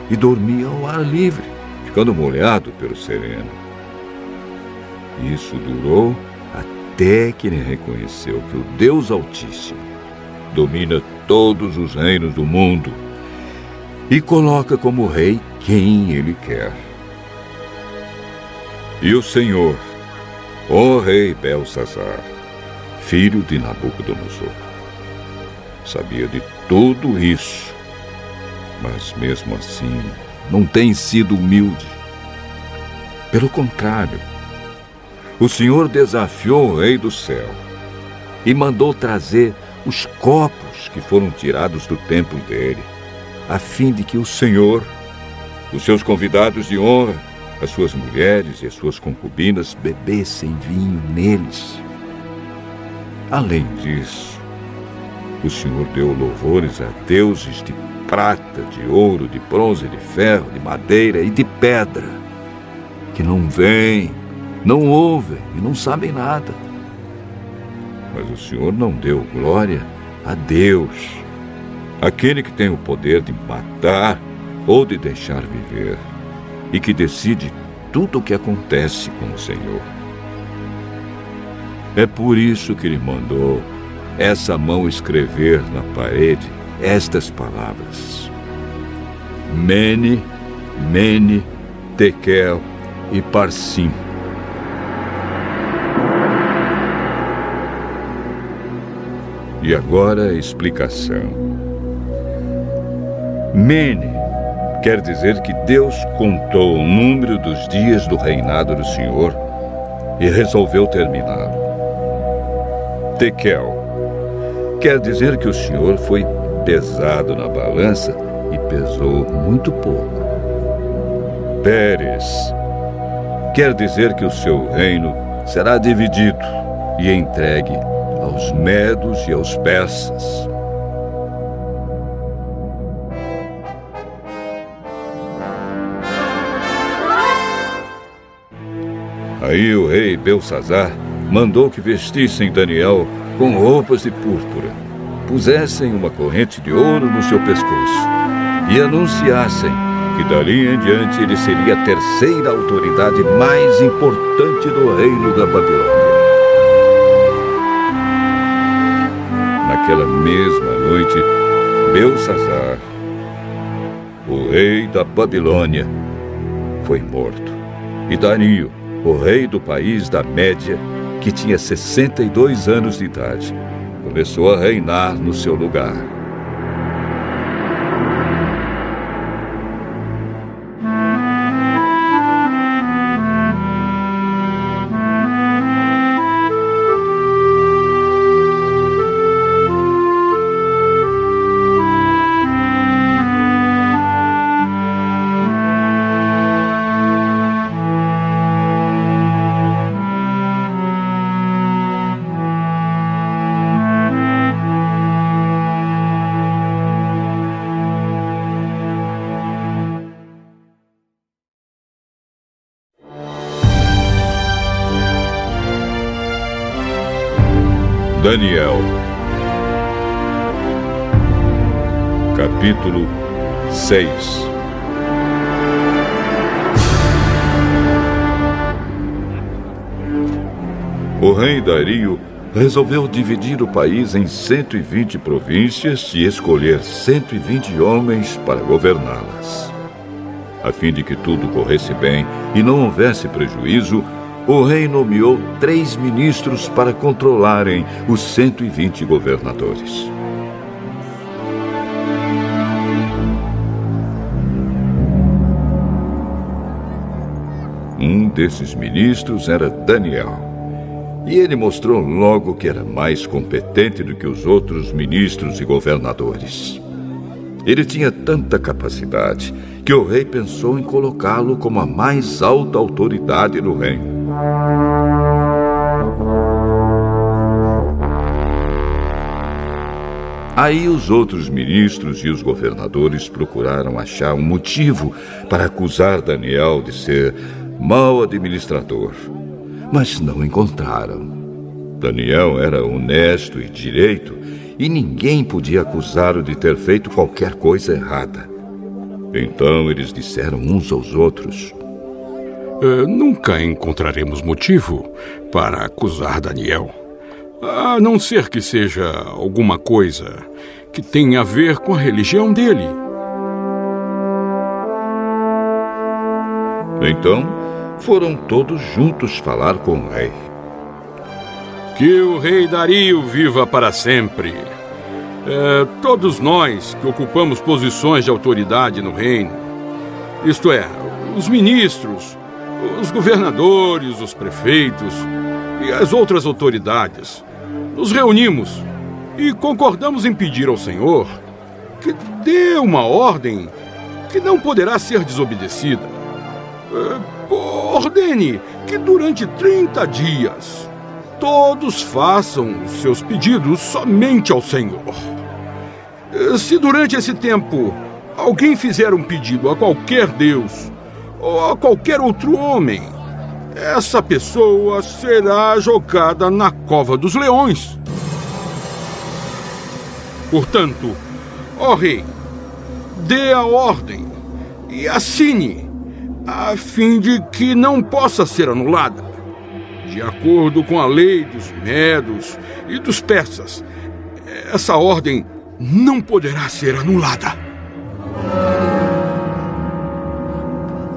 e dormia ao ar livre, ficando molhado pelo sereno. Isso durou até que ele reconheceu que o Deus Altíssimo domina todos os reinos do mundo e coloca como rei quem ele quer. E o Senhor, ó rei Belsazar, filho de Nabucodonosor, sabia de tudo isso, mas mesmo assim não tem sido humilde. Pelo contrário, o Senhor desafiou o rei do céu e mandou trazer os copos que foram tirados do templo dele, a fim de que o Senhor, os seus convidados de honra, as suas mulheres e as suas concubinas bebessem vinho neles. Além disso, o Senhor deu louvores a deuses de prata, de ouro, de bronze, de ferro, de madeira e de pedra, que não veem, não ouvem e não sabem nada. Mas o Senhor não deu glória a Deus, aquele que tem o poder de matar ou de deixar viver e que decide tudo o que acontece com o Senhor. É por isso que ele mandou essa mão escrever na parede estas palavras: Mene, Mene, Tekel e Parsim. E agora a explicação. Mene quer dizer que Deus contou o número dos dias do reinado do Senhor e resolveu terminá-lo. Tekel quer dizer que o Senhor foi pesado na balança e pesou muito pouco. Pérez quer dizer que o seu reino será dividido e entregue aos medos e aos persas. Aí o rei Belsazar mandou que vestissem Daniel com roupas de púrpura, pusessem uma corrente de ouro no seu pescoço e anunciassem que dali em diante ele seria a terceira autoridade mais importante do reino da Babilônia. Naquela mesma noite, Belsazar, o rei da Babilônia, foi morto. E Dario, o rei do país da Média, que tinha 62 anos de idade, começou a reinar no seu lugar. O rei Dario resolveu dividir o país em 120 províncias e escolher 120 homens para governá-las. A fim de que tudo corresse bem e não houvesse prejuízo, o rei nomeou três ministros para controlarem os 120 governadores. Desses ministros era Daniel. E ele mostrou logo que era mais competente do que os outros ministros e governadores. Ele tinha tanta capacidade que o rei pensou em colocá-lo como a mais alta autoridade do reino. Aí os outros ministros e os governadores procuraram achar um motivo para acusar Daniel de ser mau administrador mas não encontraram. Daniel era honesto e direito e ninguém podia acusá-lo de ter feito qualquer coisa errada. Então eles disseram uns aos outros: uh, Nunca encontraremos motivo para acusar Daniel, a não ser que seja alguma coisa que tenha a ver com a religião dele. Então, foram todos juntos falar com o rei. Que o rei Dario viva para sempre. É, todos nós que ocupamos posições de autoridade no reino, isto é, os ministros, os governadores, os prefeitos e as outras autoridades, nos reunimos e concordamos em pedir ao Senhor que dê uma ordem que não poderá ser desobedecida. É, ordene que durante 30 dias todos façam seus pedidos somente ao Senhor. Se durante esse tempo alguém fizer um pedido a qualquer Deus ou a qualquer outro homem, essa pessoa será jogada na cova dos leões. Portanto, ó rei, dê a ordem e assine a fim de que não possa ser anulada. De acordo com a lei dos Medos e dos Persas, essa ordem não poderá ser anulada.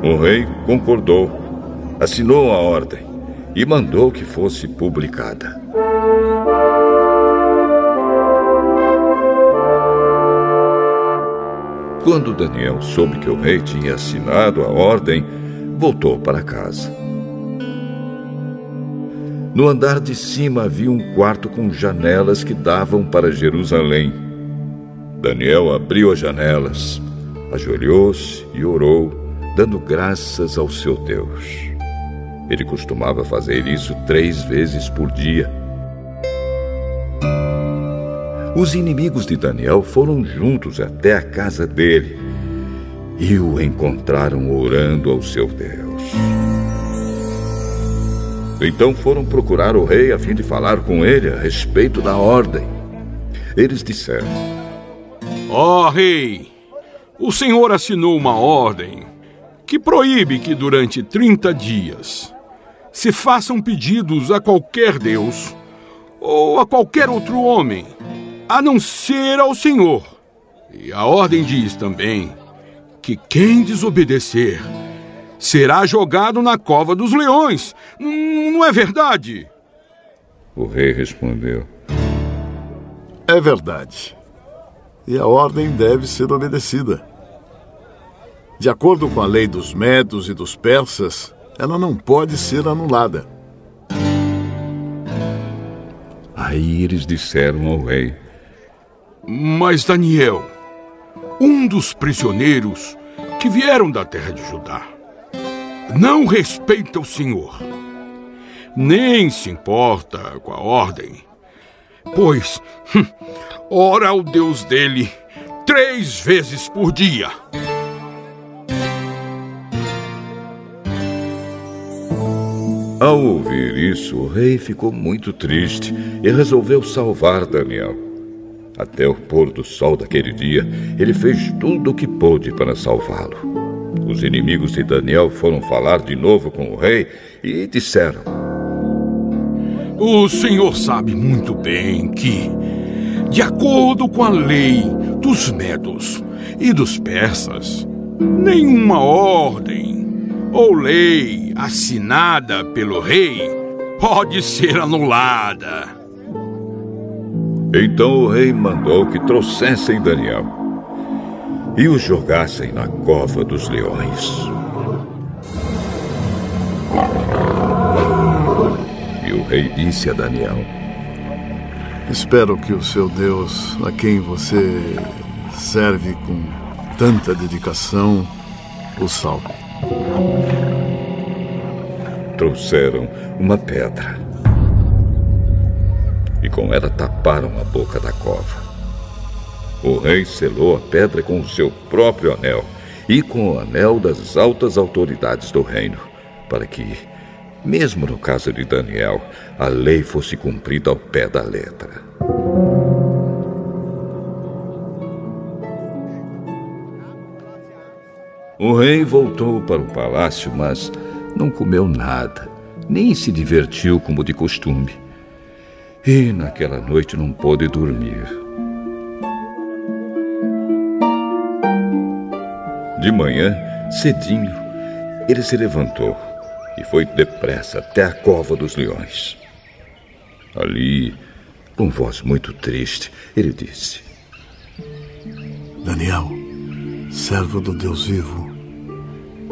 O rei concordou, assinou a ordem e mandou que fosse publicada. Quando Daniel soube que o rei tinha assinado a ordem, voltou para casa. No andar de cima havia um quarto com janelas que davam para Jerusalém. Daniel abriu as janelas, ajoelhou-se e orou, dando graças ao seu Deus. Ele costumava fazer isso três vezes por dia. Os inimigos de Daniel foram juntos até a casa dele e o encontraram orando ao seu Deus. Então foram procurar o rei a fim de falar com ele a respeito da ordem. Eles disseram: Ó oh, rei, o senhor assinou uma ordem que proíbe que durante 30 dias se façam pedidos a qualquer Deus ou a qualquer outro homem a não ser ao Senhor. E a ordem diz também que quem desobedecer será jogado na cova dos leões. Não é verdade? O rei respondeu: É verdade. E a ordem deve ser obedecida. De acordo com a lei dos Medos e dos Persas, ela não pode ser anulada. Aí eles disseram ao rei: mas Daniel, um dos prisioneiros que vieram da terra de Judá, não respeita o Senhor, nem se importa com a ordem, pois hum, ora ao Deus dele três vezes por dia. Ao ouvir isso, o rei ficou muito triste e resolveu salvar Daniel. Até o pôr do sol daquele dia, ele fez tudo o que pôde para salvá-lo. Os inimigos de Daniel foram falar de novo com o rei e disseram: O senhor sabe muito bem que, de acordo com a lei dos medos e dos persas, nenhuma ordem ou lei assinada pelo rei pode ser anulada. Então o rei mandou que trouxessem Daniel e o jogassem na cova dos leões. E o rei disse a Daniel: Espero que o seu Deus, a quem você serve com tanta dedicação, o salve. Trouxeram uma pedra com ela taparam a boca da cova. O rei selou a pedra com o seu próprio anel e com o anel das altas autoridades do reino, para que mesmo no caso de Daniel, a lei fosse cumprida ao pé da letra. O rei voltou para o palácio, mas não comeu nada, nem se divertiu como de costume. E naquela noite não pôde dormir. De manhã, cedinho, ele se levantou e foi depressa até a cova dos leões. Ali, com voz muito triste, ele disse: Daniel, servo do Deus vivo,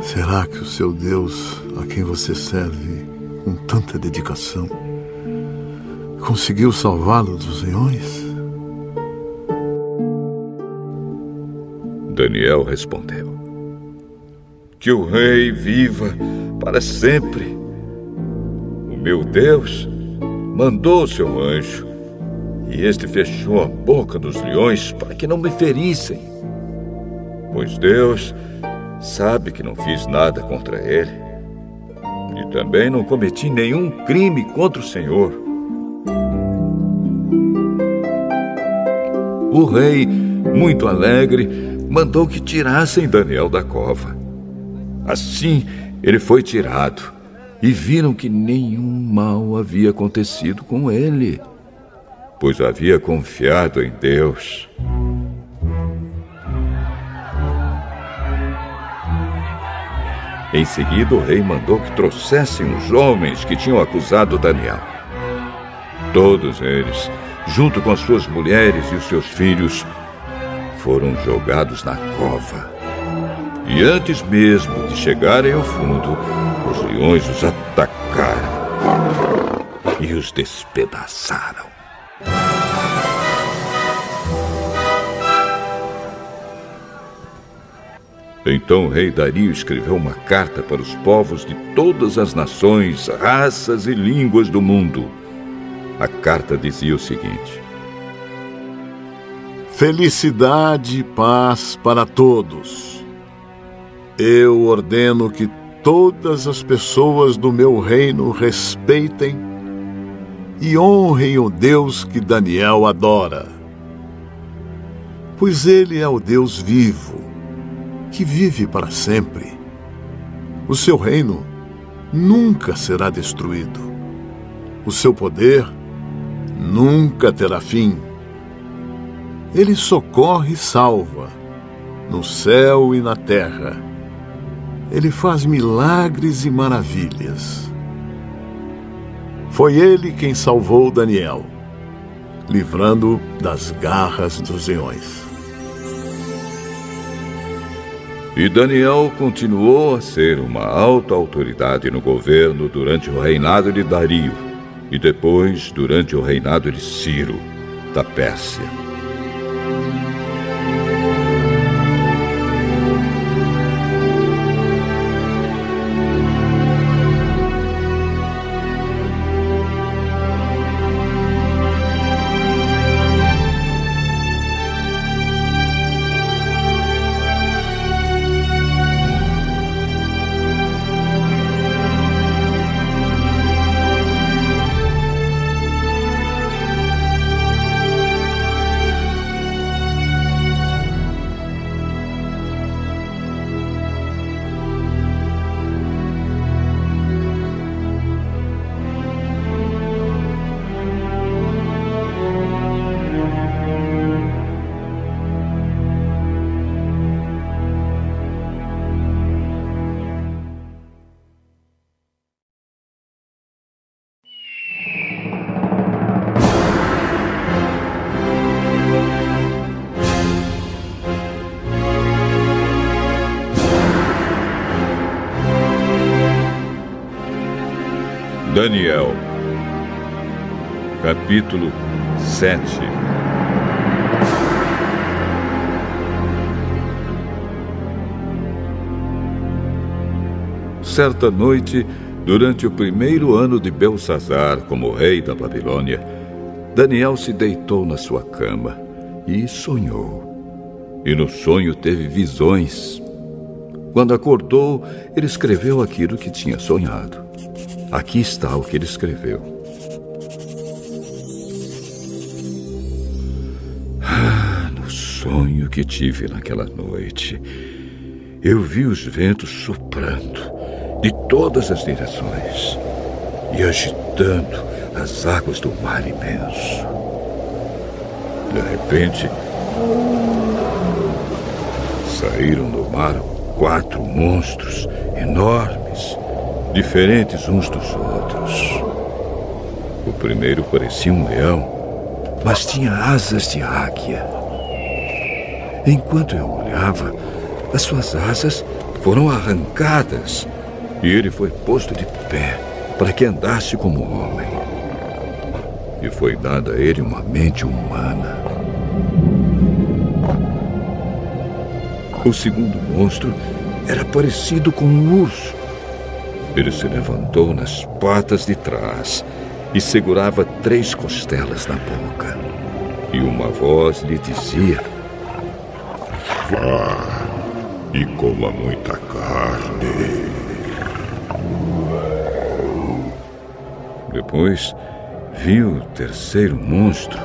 será que o seu Deus, a quem você serve com tanta dedicação, conseguiu salvá-lo dos leões? Daniel respondeu: Que o rei viva para sempre. O meu Deus mandou seu anjo e este fechou a boca dos leões para que não me ferissem. Pois Deus sabe que não fiz nada contra ele e também não cometi nenhum crime contra o Senhor. O rei, muito alegre, mandou que tirassem Daniel da cova. Assim, ele foi tirado e viram que nenhum mal havia acontecido com ele, pois havia confiado em Deus. Em seguida, o rei mandou que trouxessem os homens que tinham acusado Daniel. Todos eles, junto com as suas mulheres e os seus filhos, foram jogados na cova. E antes mesmo de chegarem ao fundo, os leões os atacaram e os despedaçaram. Então o rei Dario escreveu uma carta para os povos de todas as nações, raças e línguas do mundo. A carta dizia o seguinte: Felicidade e paz para todos. Eu ordeno que todas as pessoas do meu reino respeitem e honrem o Deus que Daniel adora. Pois ele é o Deus vivo, que vive para sempre. O seu reino nunca será destruído. O seu poder nunca terá fim. Ele socorre e salva, no céu e na terra ele faz milagres e maravilhas. Foi ele quem salvou Daniel, livrando das garras dos leões. E Daniel continuou a ser uma alta autoridade no governo durante o reinado de Dario e depois durante o reinado de Ciro, da Pérsia. Capítulo 7 Certa noite, durante o primeiro ano de Belsazar como rei da Babilônia, Daniel se deitou na sua cama e sonhou. E no sonho teve visões. Quando acordou, ele escreveu aquilo que tinha sonhado. Aqui está o que ele escreveu. Que tive naquela noite, eu vi os ventos soprando de todas as direções e agitando as águas do mar imenso. De repente, saíram do mar quatro monstros enormes diferentes uns dos outros. O primeiro parecia um leão, mas tinha asas de águia. Enquanto eu olhava, as suas asas foram arrancadas e ele foi posto de pé para que andasse como homem. E foi dada a ele uma mente humana. O segundo monstro era parecido com um urso ele se levantou nas patas de trás e segurava três costelas na boca. E uma voz lhe dizia: Vá e coma muita carne. Depois viu o terceiro monstro.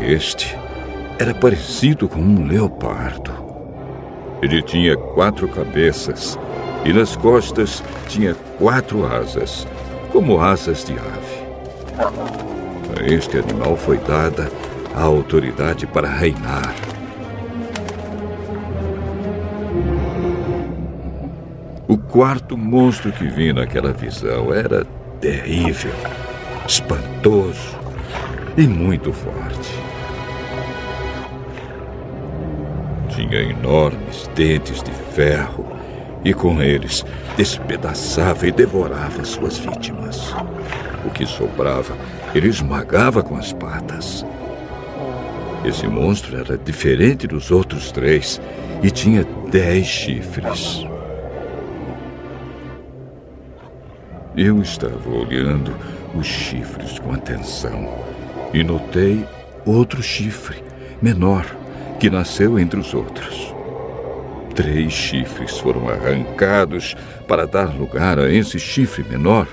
E este era parecido com um leopardo. Ele tinha quatro cabeças e nas costas tinha quatro asas, como asas de ave. A este animal foi dada a autoridade para reinar. O quarto monstro que vi naquela visão era terrível, espantoso e muito forte. Tinha enormes dentes de ferro e com eles despedaçava e devorava suas vítimas. O que sobrava, ele esmagava com as patas. Esse monstro era diferente dos outros três e tinha dez chifres. Eu estava olhando os chifres com atenção e notei outro chifre, menor que nasceu entre os outros. Três chifres foram arrancados para dar lugar a esse chifre menor,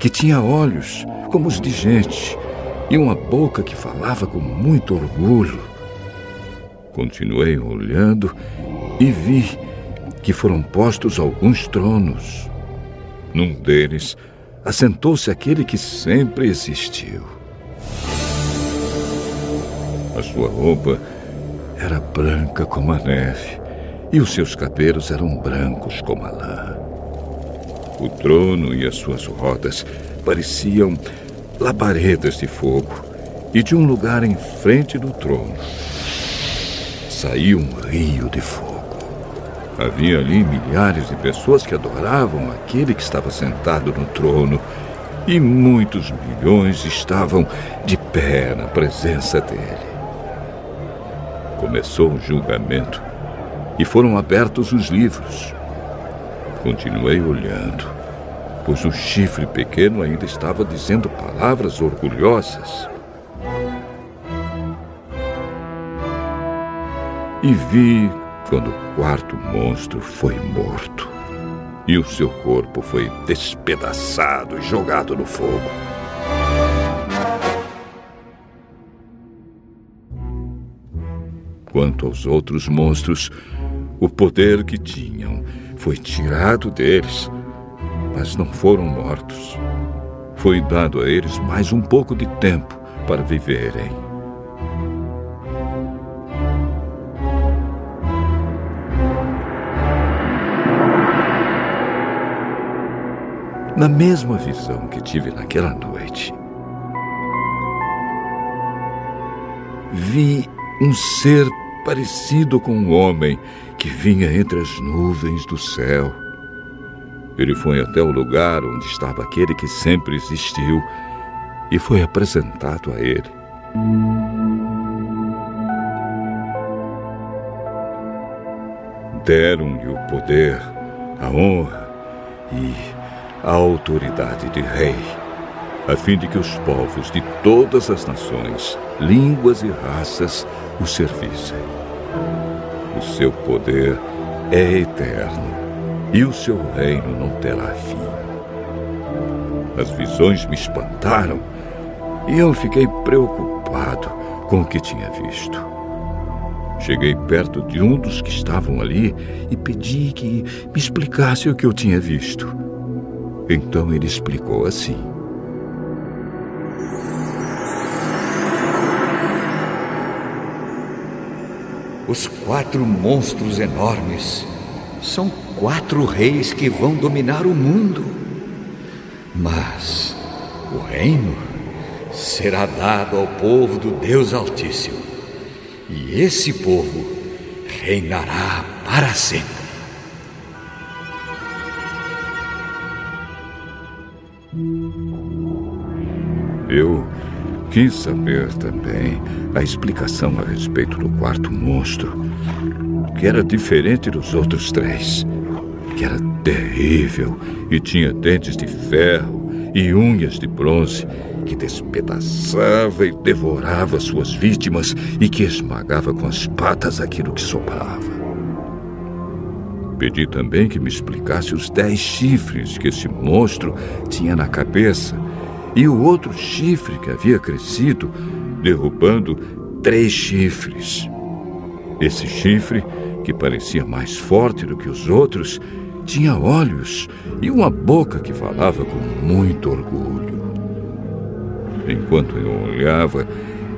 que tinha olhos como os de gente e uma boca que falava com muito orgulho. Continuei olhando e vi que foram postos alguns tronos. Num deles, assentou-se aquele que sempre existiu. A sua roupa era branca como a neve e os seus cabelos eram brancos como a lã. O trono e as suas rodas pareciam labaredas de fogo e de um lugar em frente do trono saía um rio de fogo. Havia ali milhares de pessoas que adoravam aquele que estava sentado no trono e muitos milhões estavam de pé na presença dele. Começou o julgamento e foram abertos os livros. Continuei olhando, pois o chifre pequeno ainda estava dizendo palavras orgulhosas. E vi quando o quarto monstro foi morto e o seu corpo foi despedaçado e jogado no fogo. Quanto aos outros monstros, o poder que tinham foi tirado deles, mas não foram mortos. Foi dado a eles mais um pouco de tempo para viverem. Na mesma visão que tive naquela noite, vi um ser parecido com um homem que vinha entre as nuvens do céu. Ele foi até o lugar onde estava aquele que sempre existiu e foi apresentado a ele. Deram-lhe o poder, a honra e a autoridade de rei, a fim de que os povos de todas as nações, línguas e raças o servissem. O seu poder é eterno e o seu reino não terá fim. As visões me espantaram e eu fiquei preocupado com o que tinha visto. Cheguei perto de um dos que estavam ali e pedi que me explicasse o que eu tinha visto. Então ele explicou assim. Os quatro monstros enormes são quatro reis que vão dominar o mundo. Mas o reino será dado ao povo do Deus Altíssimo, e esse povo reinará para sempre. Eu quis saber também a explicação a respeito do quarto monstro, que era diferente dos outros três, que era terrível e tinha dentes de ferro e unhas de bronze, que despedaçava e devorava suas vítimas e que esmagava com as patas aquilo que sobrava. Pedi também que me explicasse os dez chifres que esse monstro tinha na cabeça e o outro chifre que havia crescido, derrubando três chifres. Esse chifre, que parecia mais forte do que os outros, tinha olhos e uma boca que falava com muito orgulho. Enquanto eu olhava,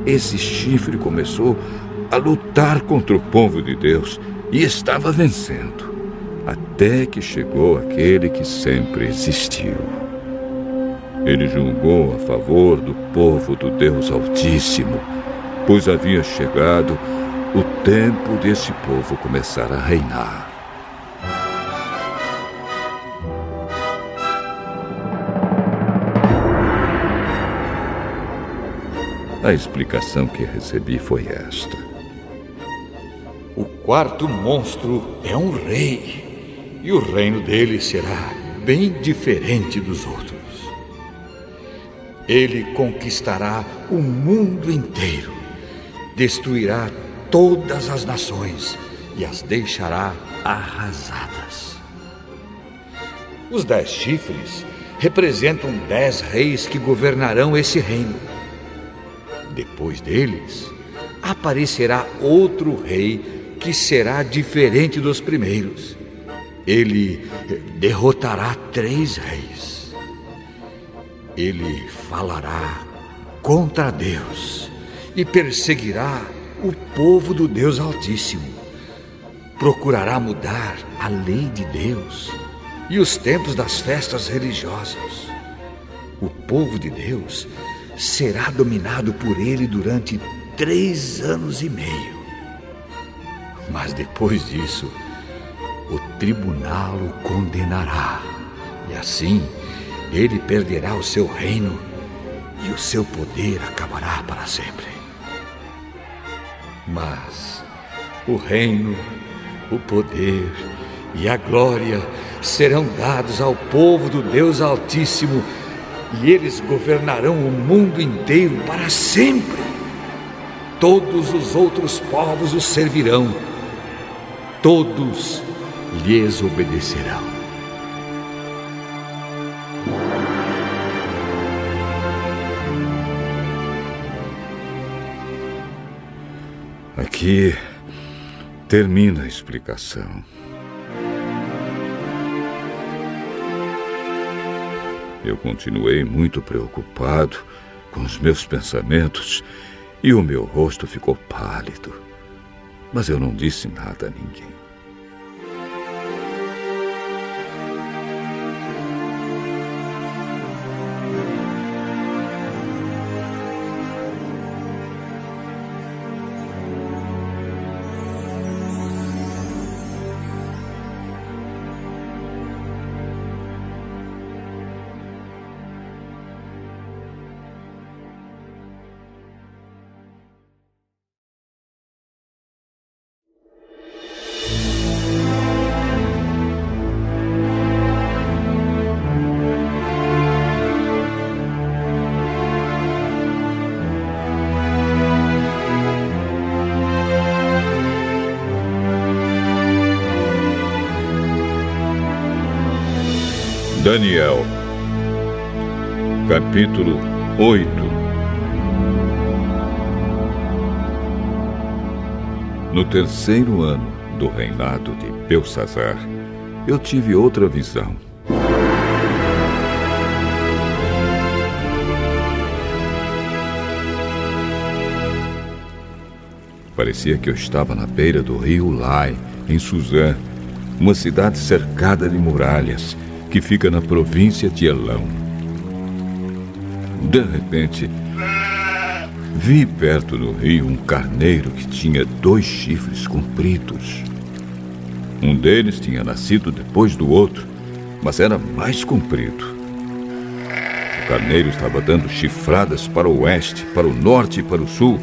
esse chifre começou a lutar contra o povo de Deus e estava vencendo, até que chegou aquele que sempre existiu. Ele julgou a favor do povo do Deus Altíssimo, pois havia chegado o tempo desse povo começar a reinar. A explicação que recebi foi esta. O quarto monstro é um rei, e o reino dele será bem diferente dos outros. Ele conquistará o mundo inteiro, destruirá todas as nações e as deixará arrasadas. Os dez chifres representam dez reis que governarão esse reino. Depois deles, aparecerá outro rei que será diferente dos primeiros. Ele derrotará três reis ele falará contra Deus e perseguirá o povo do Deus Altíssimo. Procurará mudar a lei de Deus e os tempos das festas religiosas. O povo de Deus será dominado por ele durante três anos e meio. Mas depois disso, o tribunal o condenará. E assim, ele perderá o seu reino e o seu poder acabará para sempre. Mas o reino, o poder e a glória serão dados ao povo do Deus Altíssimo e eles governarão o mundo inteiro para sempre. Todos os outros povos os servirão, todos lhes obedecerão. Aqui termina a explicação. Eu continuei muito preocupado com os meus pensamentos e o meu rosto ficou pálido. Mas eu não disse nada a ninguém. Daniel, capítulo 8 No terceiro ano do reinado de Belsazar, eu tive outra visão. Parecia que eu estava na beira do rio Lai, em Suzã, uma cidade cercada de muralhas que fica na província de Elão. De repente, vi perto do rio um carneiro que tinha dois chifres compridos. Um deles tinha nascido depois do outro, mas era mais comprido. O carneiro estava dando chifradas para o oeste, para o norte e para o sul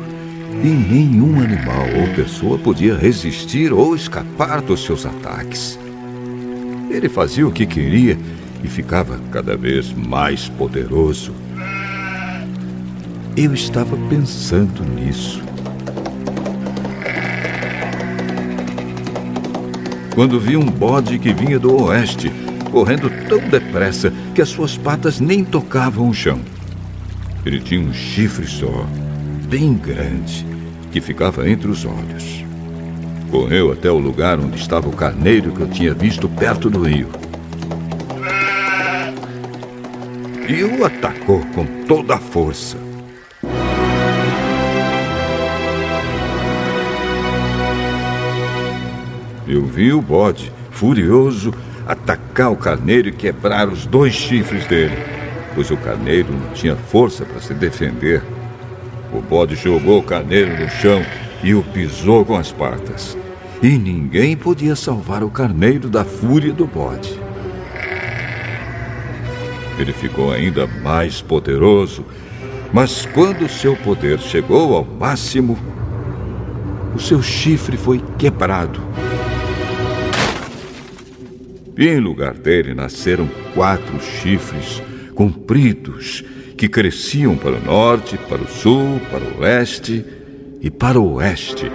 e nenhum animal ou pessoa podia resistir ou escapar dos seus ataques. Ele fazia o que queria e ficava cada vez mais poderoso. Eu estava pensando nisso. Quando vi um bode que vinha do oeste, correndo tão depressa que as suas patas nem tocavam o chão. Ele tinha um chifre só, bem grande, que ficava entre os olhos. Correu até o lugar onde estava o carneiro que eu tinha visto perto do rio. E o atacou com toda a força. Eu vi o bode, furioso, atacar o carneiro e quebrar os dois chifres dele, pois o carneiro não tinha força para se defender. O bode jogou o carneiro no chão e o pisou com as patas. E ninguém podia salvar o carneiro da fúria do bode. Ele ficou ainda mais poderoso, mas quando seu poder chegou ao máximo, o seu chifre foi quebrado. E em lugar dele nasceram quatro chifres compridos que cresciam para o norte, para o sul, para o leste e para o oeste.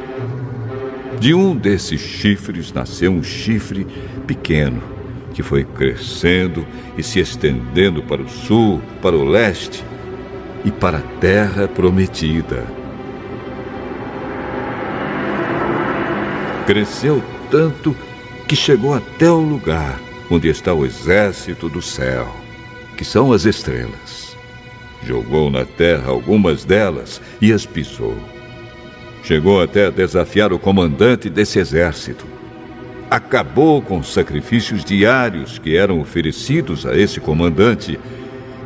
De um desses chifres nasceu um chifre pequeno, que foi crescendo e se estendendo para o sul, para o leste e para a terra prometida. Cresceu tanto que chegou até o lugar onde está o exército do céu, que são as estrelas. Jogou na terra algumas delas e as pisou. Chegou até a desafiar o comandante desse exército. Acabou com os sacrifícios diários que eram oferecidos a esse comandante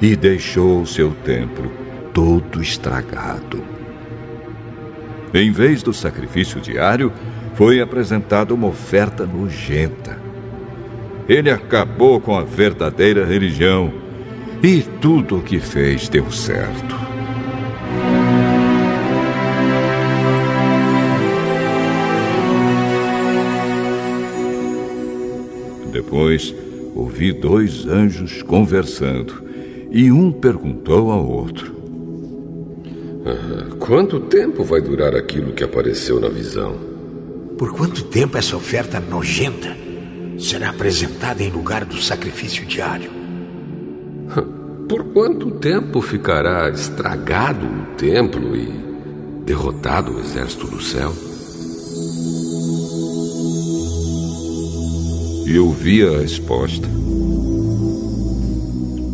e deixou o seu templo todo estragado. Em vez do sacrifício diário, foi apresentada uma oferta nojenta. Ele acabou com a verdadeira religião e tudo o que fez deu certo. Depois, ouvi dois anjos conversando e um perguntou ao outro: ah, Quanto tempo vai durar aquilo que apareceu na visão? Por quanto tempo essa oferta nojenta será apresentada em lugar do sacrifício diário? Por quanto tempo ficará estragado o templo e derrotado o exército do céu? E eu vi a resposta.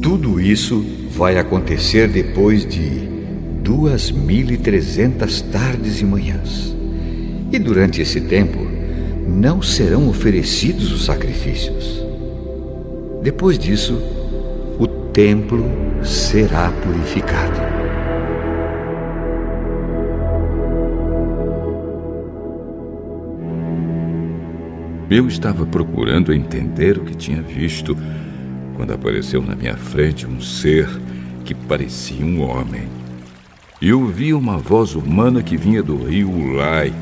Tudo isso vai acontecer depois de duas mil e trezentas tardes e manhãs. E durante esse tempo não serão oferecidos os sacrifícios. Depois disso, templo será purificado. Eu estava procurando entender o que tinha visto quando apareceu na minha frente um ser que parecia um homem. E ouvi uma voz humana que vinha do rio Ulai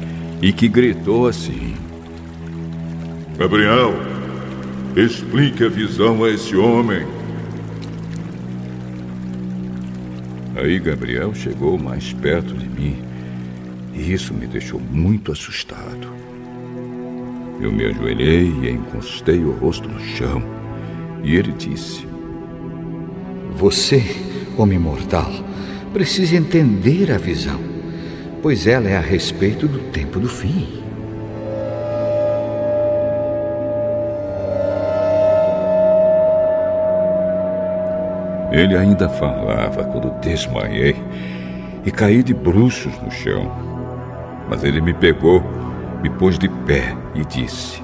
e que gritou assim: Gabriel, explique a visão a esse homem. Aí Gabriel chegou mais perto de mim e isso me deixou muito assustado. Eu me ajoelhei e encostei o rosto no chão e ele disse: Você, homem mortal, precisa entender a visão, pois ela é a respeito do tempo do fim. Ele ainda falava quando desmaiei e caí de bruços no chão. Mas ele me pegou, me pôs de pé e disse: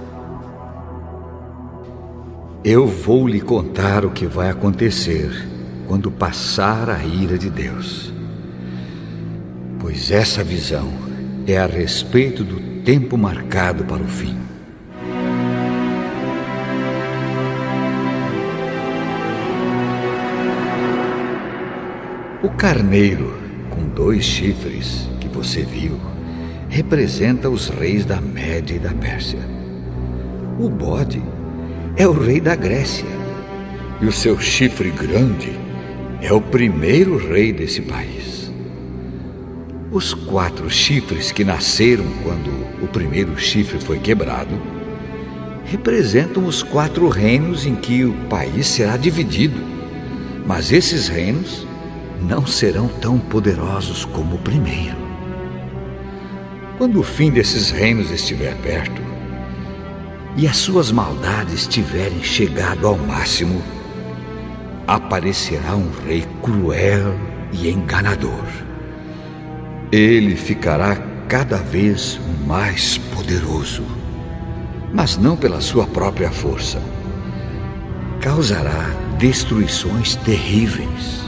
Eu vou lhe contar o que vai acontecer quando passar a ira de Deus. Pois essa visão é a respeito do tempo marcado para o fim. O carneiro com dois chifres que você viu representa os reis da Média e da Pérsia. O bode é o rei da Grécia e o seu chifre grande é o primeiro rei desse país. Os quatro chifres que nasceram quando o primeiro chifre foi quebrado representam os quatro reinos em que o país será dividido. Mas esses reinos não serão tão poderosos como o primeiro. Quando o fim desses reinos estiver perto e as suas maldades tiverem chegado ao máximo, aparecerá um rei cruel e enganador. Ele ficará cada vez mais poderoso, mas não pela sua própria força. Causará destruições terríveis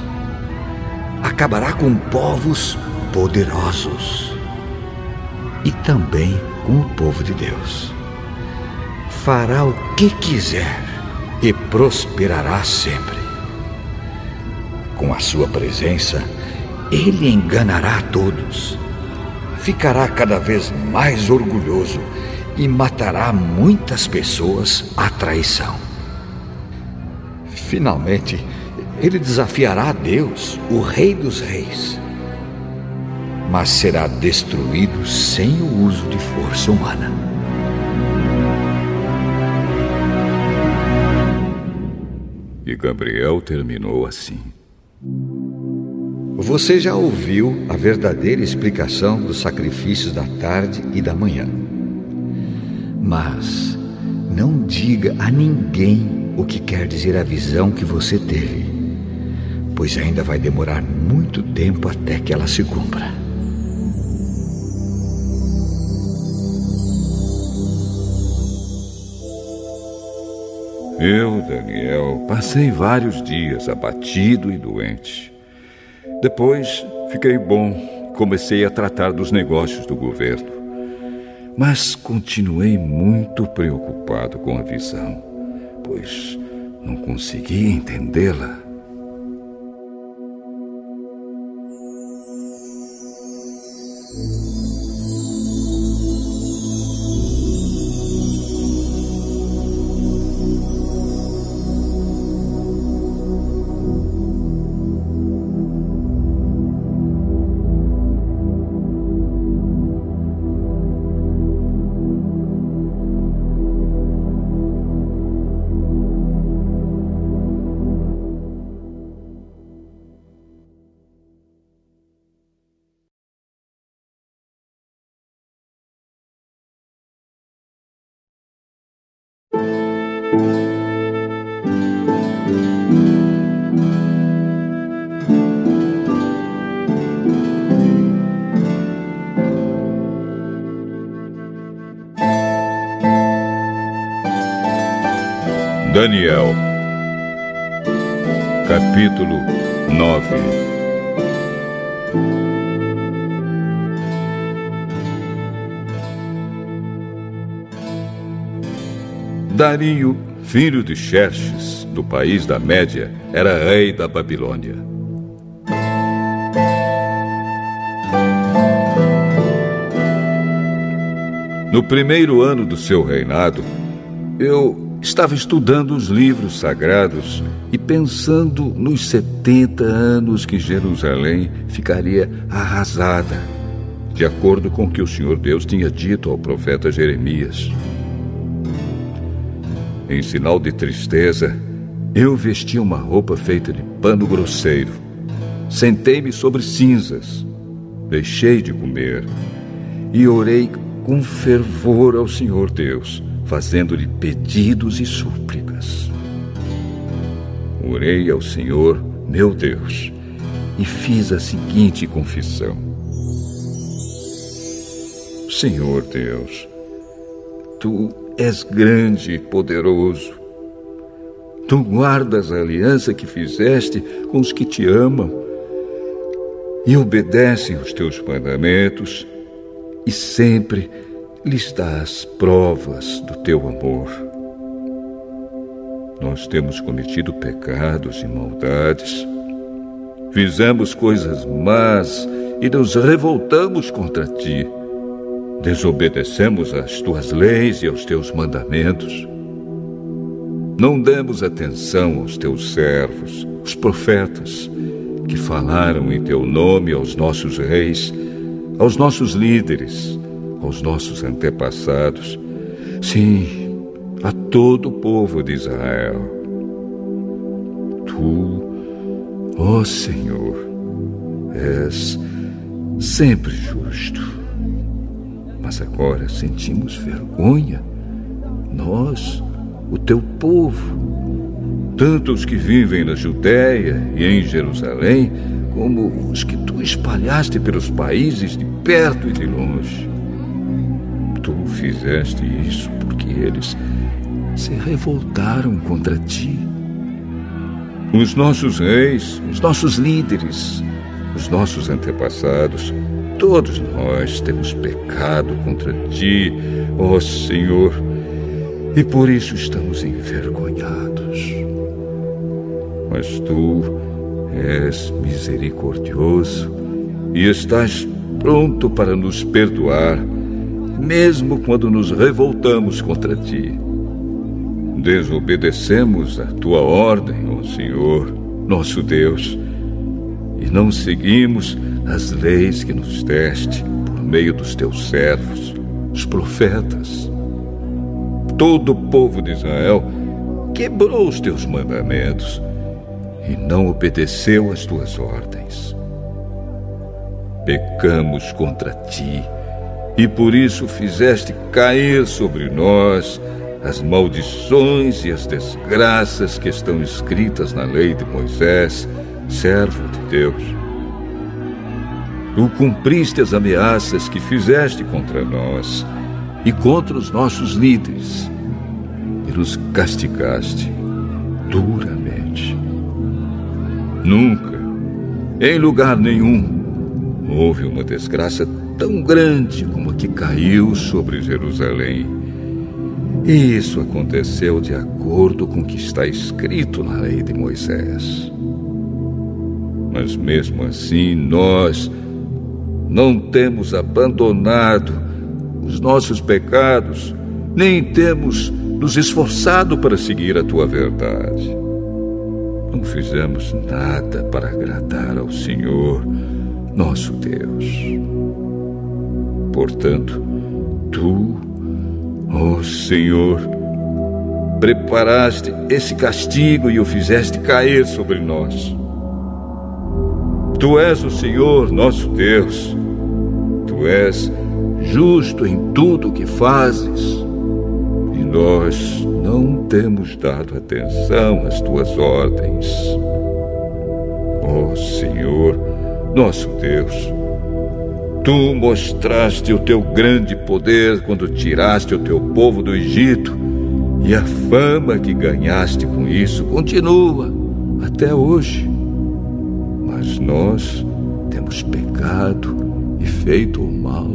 acabará com povos poderosos e também com o povo de Deus. Fará o que quiser e prosperará sempre. Com a sua presença, ele enganará todos. Ficará cada vez mais orgulhoso e matará muitas pessoas à traição. Finalmente, ele desafiará a Deus, o Rei dos Reis, mas será destruído sem o uso de força humana. E Gabriel terminou assim. Você já ouviu a verdadeira explicação dos sacrifícios da tarde e da manhã. Mas não diga a ninguém o que quer dizer a visão que você teve pois ainda vai demorar muito tempo até que ela se cumpra. Eu, Daniel, passei vários dias abatido e doente. Depois fiquei bom, comecei a tratar dos negócios do governo. Mas continuei muito preocupado com a visão, pois não conseguia entendê-la. Daniel, capítulo 9 Dario, filho de Xerxes, do país da Média, era rei da Babilônia. No primeiro ano do seu reinado, eu Estava estudando os livros sagrados e pensando nos 70 anos que Jerusalém ficaria arrasada, de acordo com o que o Senhor Deus tinha dito ao profeta Jeremias. Em sinal de tristeza, Eu vesti uma roupa feita de pano grosseiro. Sentei-me sobre cinzas. Deixei de comer e orei com fervor ao Senhor Deus, fazendo-lhe pedidos e súplicas. Orei ao Senhor, meu Deus, e fiz a seguinte confissão: Senhor Deus, tu és grande e poderoso. Tu guardas a aliança que fizeste com os que te amam e obedecem os teus mandamentos e sempre lhes dás provas do teu amor. Nós temos cometido pecados e maldades, fizemos coisas más e nos revoltamos contra ti. Desobedecemos às tuas leis e aos teus mandamentos. Não demos atenção aos teus servos, os profetas, que falaram em teu nome aos nossos reis aos nossos líderes, aos nossos antepassados, sim, a todo o povo de Israel. Tu, ó Senhor, és sempre justo. Mas agora sentimos vergonha, nós, o teu povo, tanto os que vivem na Judéia e em Jerusalém, como os que tu espalhaste pelos países de perto e de longe. Tu fizeste isso porque eles se revoltaram contra ti. Os nossos reis, os nossos líderes, os nossos antepassados, todos nós temos pecado contra ti, ó Senhor, e por isso estamos envergonhados. Mas tu És misericordioso e estás pronto para nos perdoar, mesmo quando nos revoltamos contra ti. Desobedecemos a tua ordem, ó Senhor, nosso Deus, e não seguimos as leis que nos deste por meio dos teus servos, os profetas. Todo o povo de Israel quebrou os teus mandamentos e não obedeceu às tuas ordens. Pecamos contra ti, e por isso fizeste cair sobre nós as maldições e as desgraças que estão escritas na lei de Moisés, servo de Deus. Tu cumpriste as ameaças que fizeste contra nós e contra os nossos líderes, e nos castigaste duramente. Nunca, em lugar nenhum, houve uma desgraça tão grande como a que caiu sobre Jerusalém. E isso aconteceu de acordo com o que está escrito na lei de Moisés. Mas mesmo assim, nós não temos abandonado os nossos pecados, nem temos nos esforçado para seguir a tua verdade não fizemos nada para agradar ao Senhor, nosso Deus. Portanto, tu, ó oh Senhor, preparaste esse castigo e o fizeste cair sobre nós. Tu és o Senhor, nosso Deus. Tu és justo em tudo o que fazes. E nós não temos dado atenção às tuas ordens. Ó oh, Senhor, nosso Deus, tu mostraste o teu grande poder quando tiraste o teu povo do Egito, e a fama que ganhaste com isso continua até hoje. Mas nós temos pecado e feito o mal.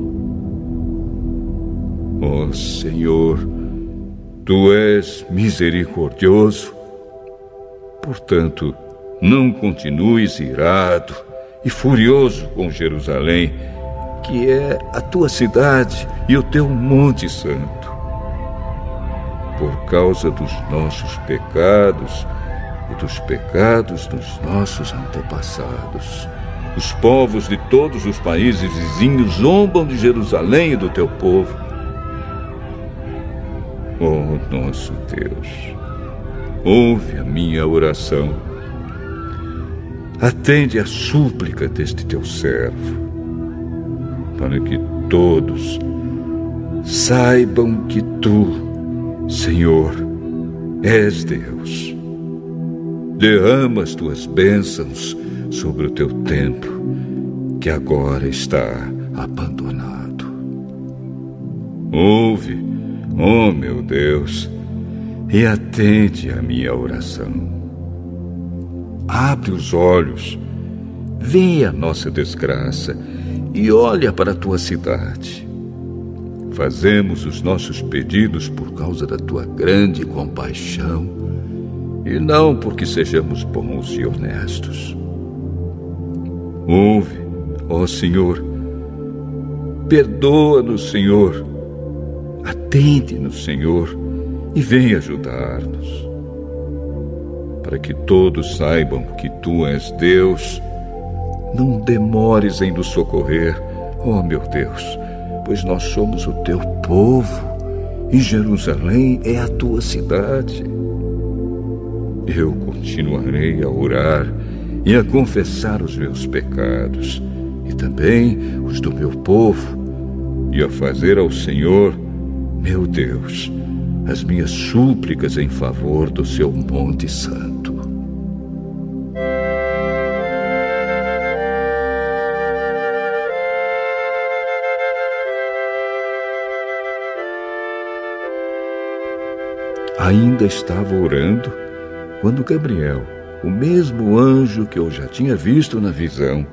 Ó oh, Senhor, Tu és misericordioso. Portanto, não continues irado e furioso com Jerusalém, que é a tua cidade e o teu Monte Santo. Por causa dos nossos pecados e dos pecados dos nossos antepassados. Os povos de todos os países vizinhos zombam de Jerusalém e do teu povo oh nosso Deus. ouve a minha oração. Atende a súplica deste teu servo, para que todos saibam que tu, Senhor, és Deus. Derrama as tuas bênçãos sobre o teu templo, que agora está abandonado. Ouve, ó oh meu Deus, e atende a minha oração. Abre os olhos, vê a nossa desgraça e olha para a tua cidade. Fazemos os nossos pedidos por causa da tua grande compaixão e não porque sejamos bons e honestos. Ouve, ó Senhor, perdoa-nos, Senhor, atende-nos, Senhor, e vem ajudar-nos. Para que todos saibam que tu és Deus, não demores em nos socorrer, ó meu Deus, pois nós somos o teu povo e Jerusalém é a tua cidade. Eu continuarei a orar e a confessar os meus pecados e também os do meu povo e a fazer ao Senhor, meu Deus, as minhas súplicas em favor do seu Monte Santo. Ainda estava orando quando Gabriel, o mesmo anjo que eu já tinha visto na visão,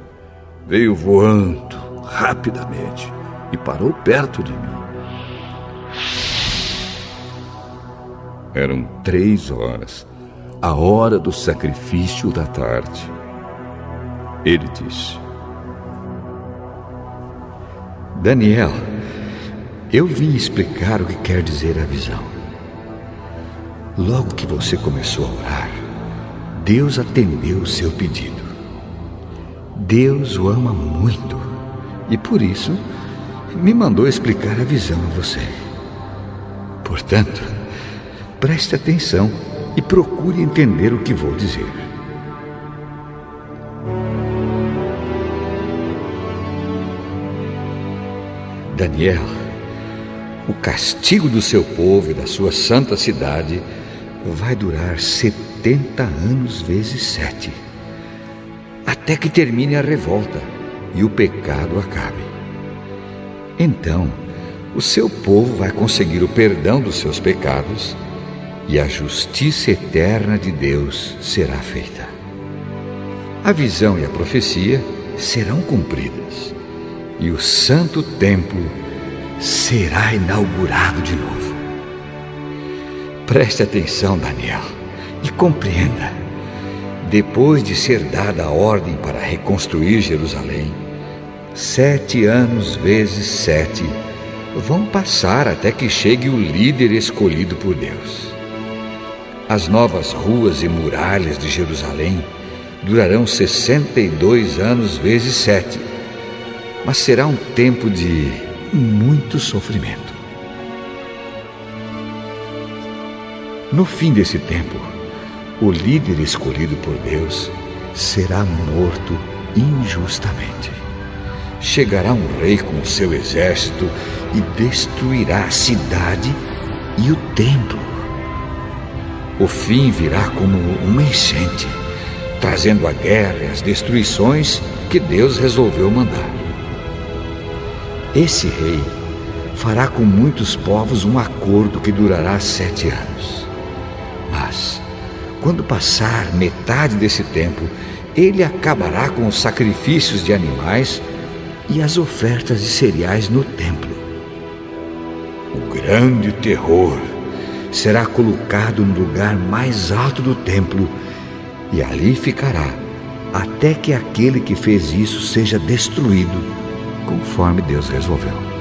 veio voando rapidamente e parou perto de mim. Eram três horas, a hora do sacrifício da tarde. Ele disse: Daniel, eu vim explicar o que quer dizer a visão. Logo que você começou a orar, Deus atendeu o seu pedido. Deus o ama muito e por isso me mandou explicar a visão a você. Portanto, preste atenção e procure entender o que vou dizer. Daniel, o castigo do seu povo e da sua santa cidade vai durar 70 anos vezes sete, até que termine a revolta e o pecado acabe. Então, o seu povo vai conseguir o perdão dos seus pecados e a justiça eterna de Deus será feita. A visão e a profecia serão cumpridas e o santo templo será inaugurado de novo. Preste atenção, Daniel, e compreenda. Depois de ser dada a ordem para reconstruir Jerusalém, sete anos vezes sete vão passar até que chegue o líder escolhido por Deus. As novas ruas e muralhas de Jerusalém durarão 62 anos vezes sete, mas será um tempo de muito sofrimento. No fim desse tempo, o líder escolhido por Deus será morto injustamente. Chegará um rei com seu exército e destruirá a cidade e o templo. O fim virá como uma enchente, trazendo a guerra e as destruições que Deus resolveu mandar. Esse rei fará com muitos povos um acordo que durará sete anos. Quando passar metade desse tempo, ele acabará com os sacrifícios de animais e as ofertas de cereais no templo. O grande terror será colocado no lugar mais alto do templo e ali ficará até que aquele que fez isso seja destruído, conforme Deus resolveu.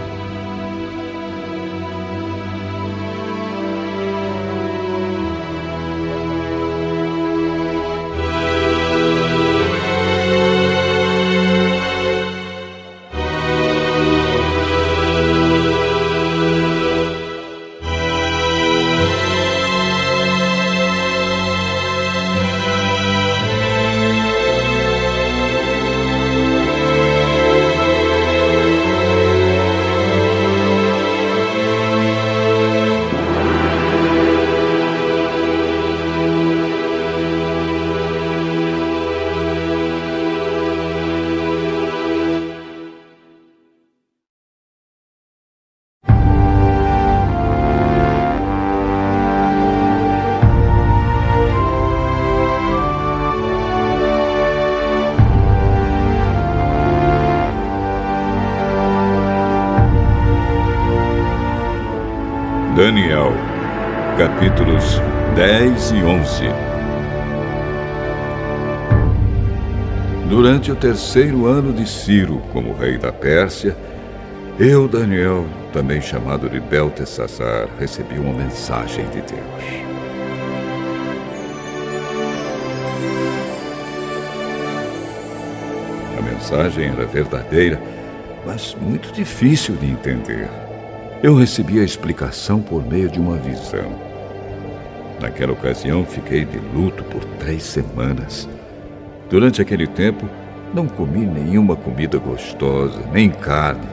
Terceiro ano de Ciro como rei da Pérsia, eu, Daniel, também chamado de Beltesazar, recebi uma mensagem de Deus. A mensagem era verdadeira, mas muito difícil de entender. Eu recebi a explicação por meio de uma visão. Naquela ocasião, fiquei de luto por três semanas. Durante aquele tempo, não comi nenhuma comida gostosa, nem carne,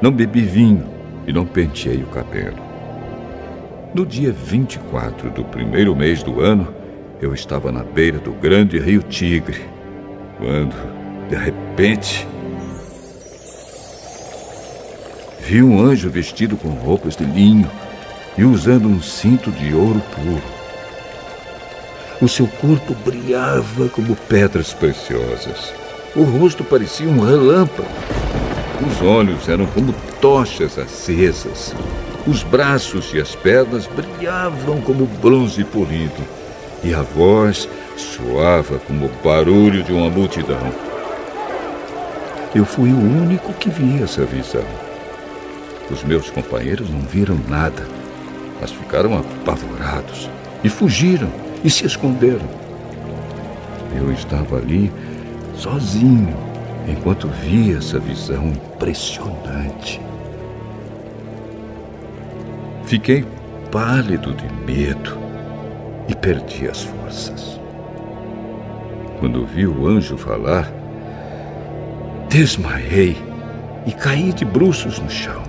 não bebi vinho e não penteei o cabelo. No dia 24 do primeiro mês do ano, eu estava na beira do grande rio Tigre, quando, de repente, vi um anjo vestido com roupas de linho e usando um cinto de ouro puro. O seu corpo brilhava como pedras preciosas. O rosto parecia um relâmpago. Os olhos eram como tochas acesas. Os braços e as pernas brilhavam como bronze polido. E a voz soava como o barulho de uma multidão. Eu fui o único que vi essa visão. Os meus companheiros não viram nada, mas ficaram apavorados e fugiram e se esconderam. Eu estava ali sozinho enquanto via essa visão impressionante. Fiquei pálido de medo e perdi as forças. Quando vi o anjo falar, desmaiei e caí de bruços no chão.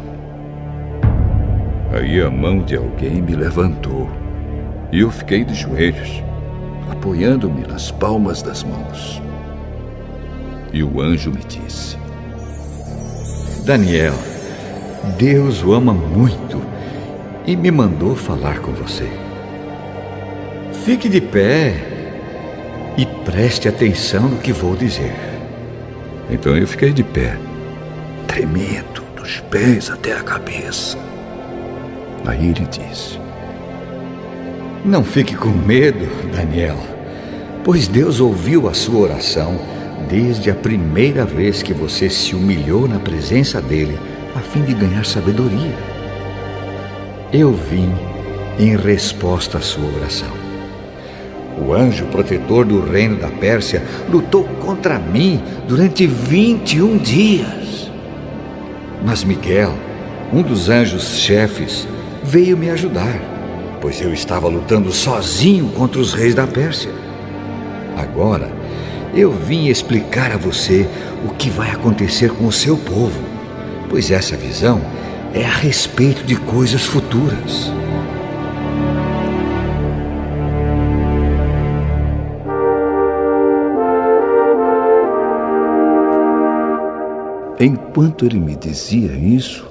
Aí a mão de alguém me levantou e eu fiquei de joelhos, apoiando-me nas palmas das mãos. E o anjo me disse: Daniel, Deus o ama muito e me mandou falar com você. Fique de pé e preste atenção no que vou dizer. Então eu fiquei de pé, tremendo dos pés até a cabeça. Aí ele disse: Não fique com medo, Daniel, pois Deus ouviu a sua oração desde a primeira vez que você se humilhou na presença dele a fim de ganhar sabedoria. Eu vim em resposta à sua oração. O anjo protetor do reino da Pérsia lutou contra mim durante 21 dias. Mas Miguel, um dos anjos chefes, veio me ajudar, pois eu estava lutando sozinho contra os reis da Pérsia. Agora, eu vim explicar a você o que vai acontecer com o seu povo, pois essa visão é a respeito de coisas futuras. Enquanto ele me dizia isso,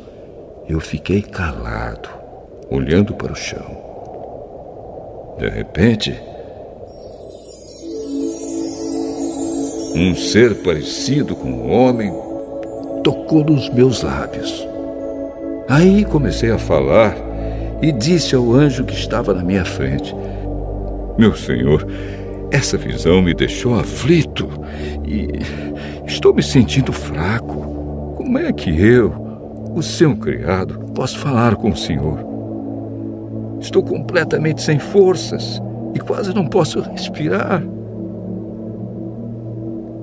eu fiquei calado olhando para o chão. De repente, um ser parecido com um homem tocou nos meus lábios. Aí comecei a falar e disse ao anjo que estava na minha frente: Meu senhor, essa visão me deixou aflito e estou me sentindo fraco. Como é que eu, o seu criado, posso falar com o senhor? Estou completamente sem forças e quase não posso respirar.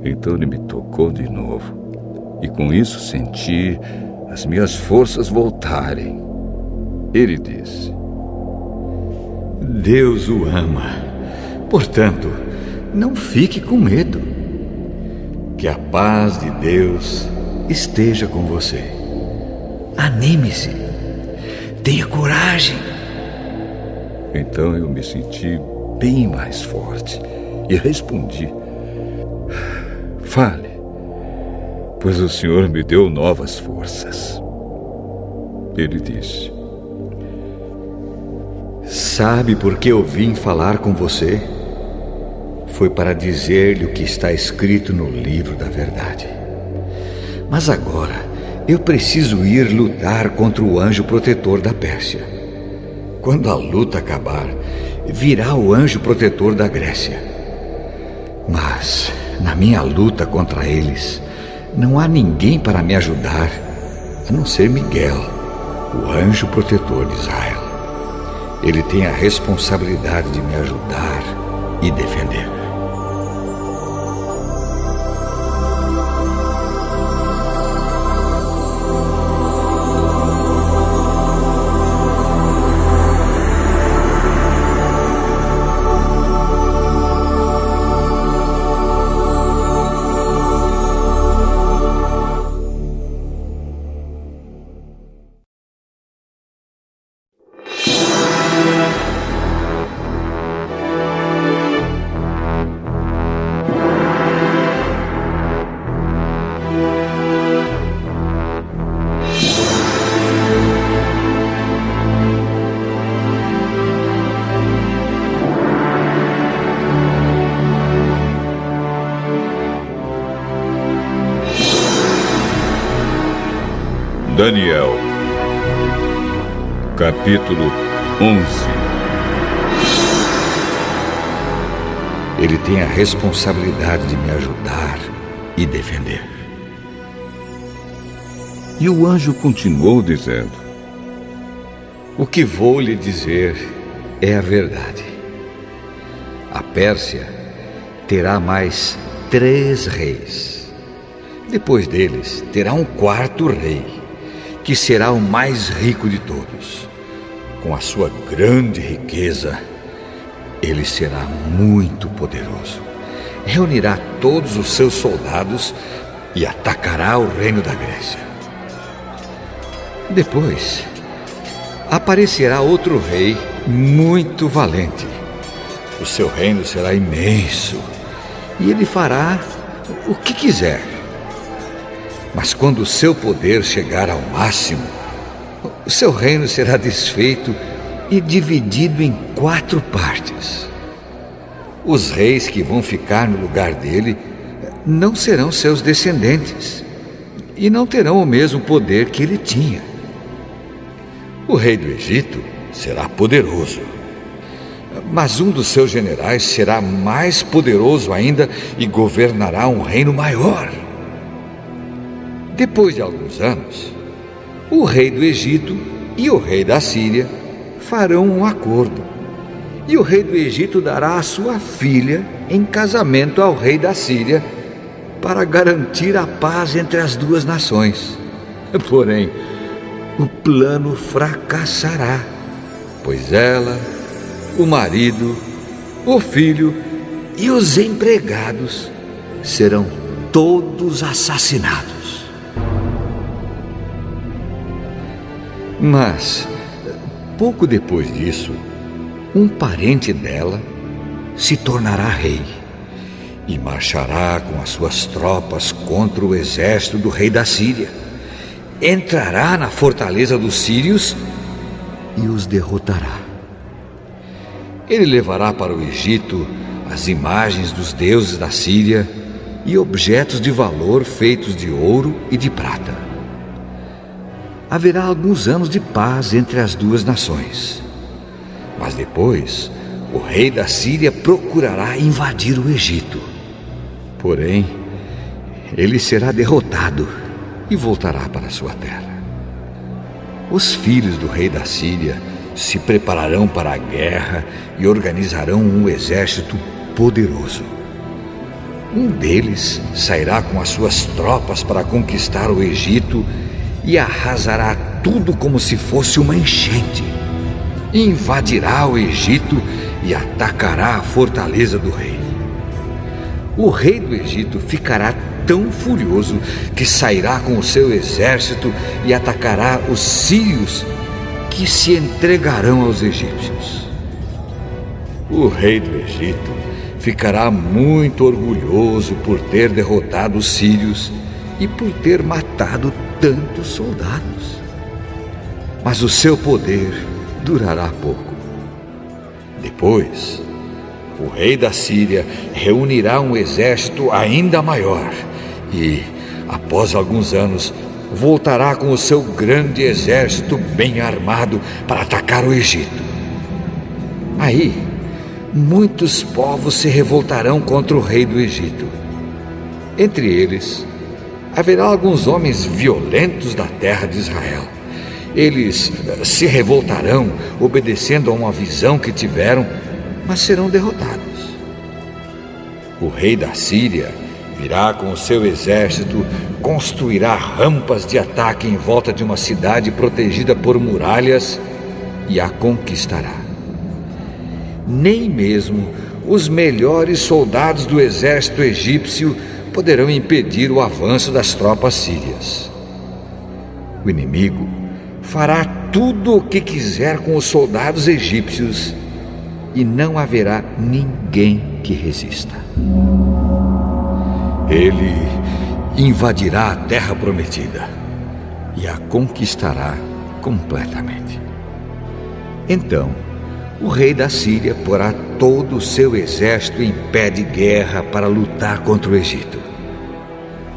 Então ele me tocou de novo e com isso senti as minhas forças voltarem. Ele disse: Deus o ama. Portanto, não fique com medo. Que a paz de Deus esteja com você. Anime-se. Tenha coragem. Então eu me senti bem mais forte e respondi: Fale, pois o Senhor me deu novas forças. Ele disse: Sabe por que eu vim falar com você? Foi para dizer-lhe o que está escrito no livro da verdade. Mas agora eu preciso ir lutar contra o anjo protetor da Pérsia. quando a luta acabar, virá o anjo protetor da Grécia. Mas, na minha luta contra eles, não há ninguém para me ajudar, a não ser Miguel, o anjo protetor de Israel. Ele tem a responsabilidade de me ajudar e defender. Capítulo 11 Ele tem a responsabilidade de me ajudar e defender. E o anjo continuou dizendo: O que vou lhe dizer é a verdade. A Pérsia terá mais três reis. Depois deles, terá um quarto rei que será o mais rico de todos. Com a sua grande riqueza, ele será muito poderoso. Reunirá todos os seus soldados e atacará o reino da Grécia. Depois, aparecerá outro rei muito valente. O seu reino será imenso e ele fará o que quiser. Mas quando o seu poder chegar ao máximo, o seu reino será desfeito e dividido em quatro partes. Os reis que vão ficar no lugar dele não serão seus descendentes e não terão o mesmo poder que ele tinha. O rei do Egito será poderoso, mas um dos seus generais será mais poderoso ainda e governará um reino maior. Depois de alguns anos, o rei do Egito e o rei da Síria farão um acordo. E o rei do Egito dará a sua filha em casamento ao rei da Síria para garantir a paz entre as duas nações. Porém, o plano fracassará, pois ela, o marido, o filho e os empregados serão todos assassinados. Mas, pouco depois disso, um parente dela se tornará rei e marchará com as suas tropas contra o exército do rei da Síria. Entrará na fortaleza dos sírios e os derrotará. Ele levará para o Egito as imagens dos deuses da Síria e objetos de valor feitos de ouro e de prata haverá alguns anos de paz entre as duas nações. Mas depois, o rei da Síria procurará invadir o Egito. Porém, ele será derrotado e voltará para sua terra. Os filhos do rei da Síria se prepararão para a guerra e organizarão um exército poderoso. Um deles sairá com as suas tropas para conquistar o Egito e arrasará tudo como se fosse uma enchente. Invadirá o Egito e atacará a fortaleza do rei. O rei do Egito ficará tão furioso que sairá com o seu exército e atacará os sírios que se entregarão aos egípcios. O rei do Egito ficará muito orgulhoso por ter derrotado os sírios e por ter matado tantos soldados. Mas o seu poder durará pouco. Depois, o rei da Síria reunirá um exército ainda maior e, após alguns anos, voltará com o seu grande exército bem armado para atacar o Egito. Aí, muitos povos se revoltarão contra o rei do Egito. Entre eles, haverá alguns homens violentos da terra de Israel. Eles eh, se revoltarão, obedecendo a uma visão que tiveram, mas serão derrotados. O rei da Síria virá com o seu exército, construirá rampas de ataque em volta de uma cidade protegida por muralhas e a conquistará. Nem mesmo os melhores soldados do exército egípcio poderão impedir o avanço das tropas sírias. O inimigo fará tudo o que quiser com os soldados egípcios e não haverá ninguém que resista. Ele invadirá a terra prometida e a conquistará completamente. Então, o rei da Síria porá todo o seu exército em pé de guerra para lutar contra o Egito.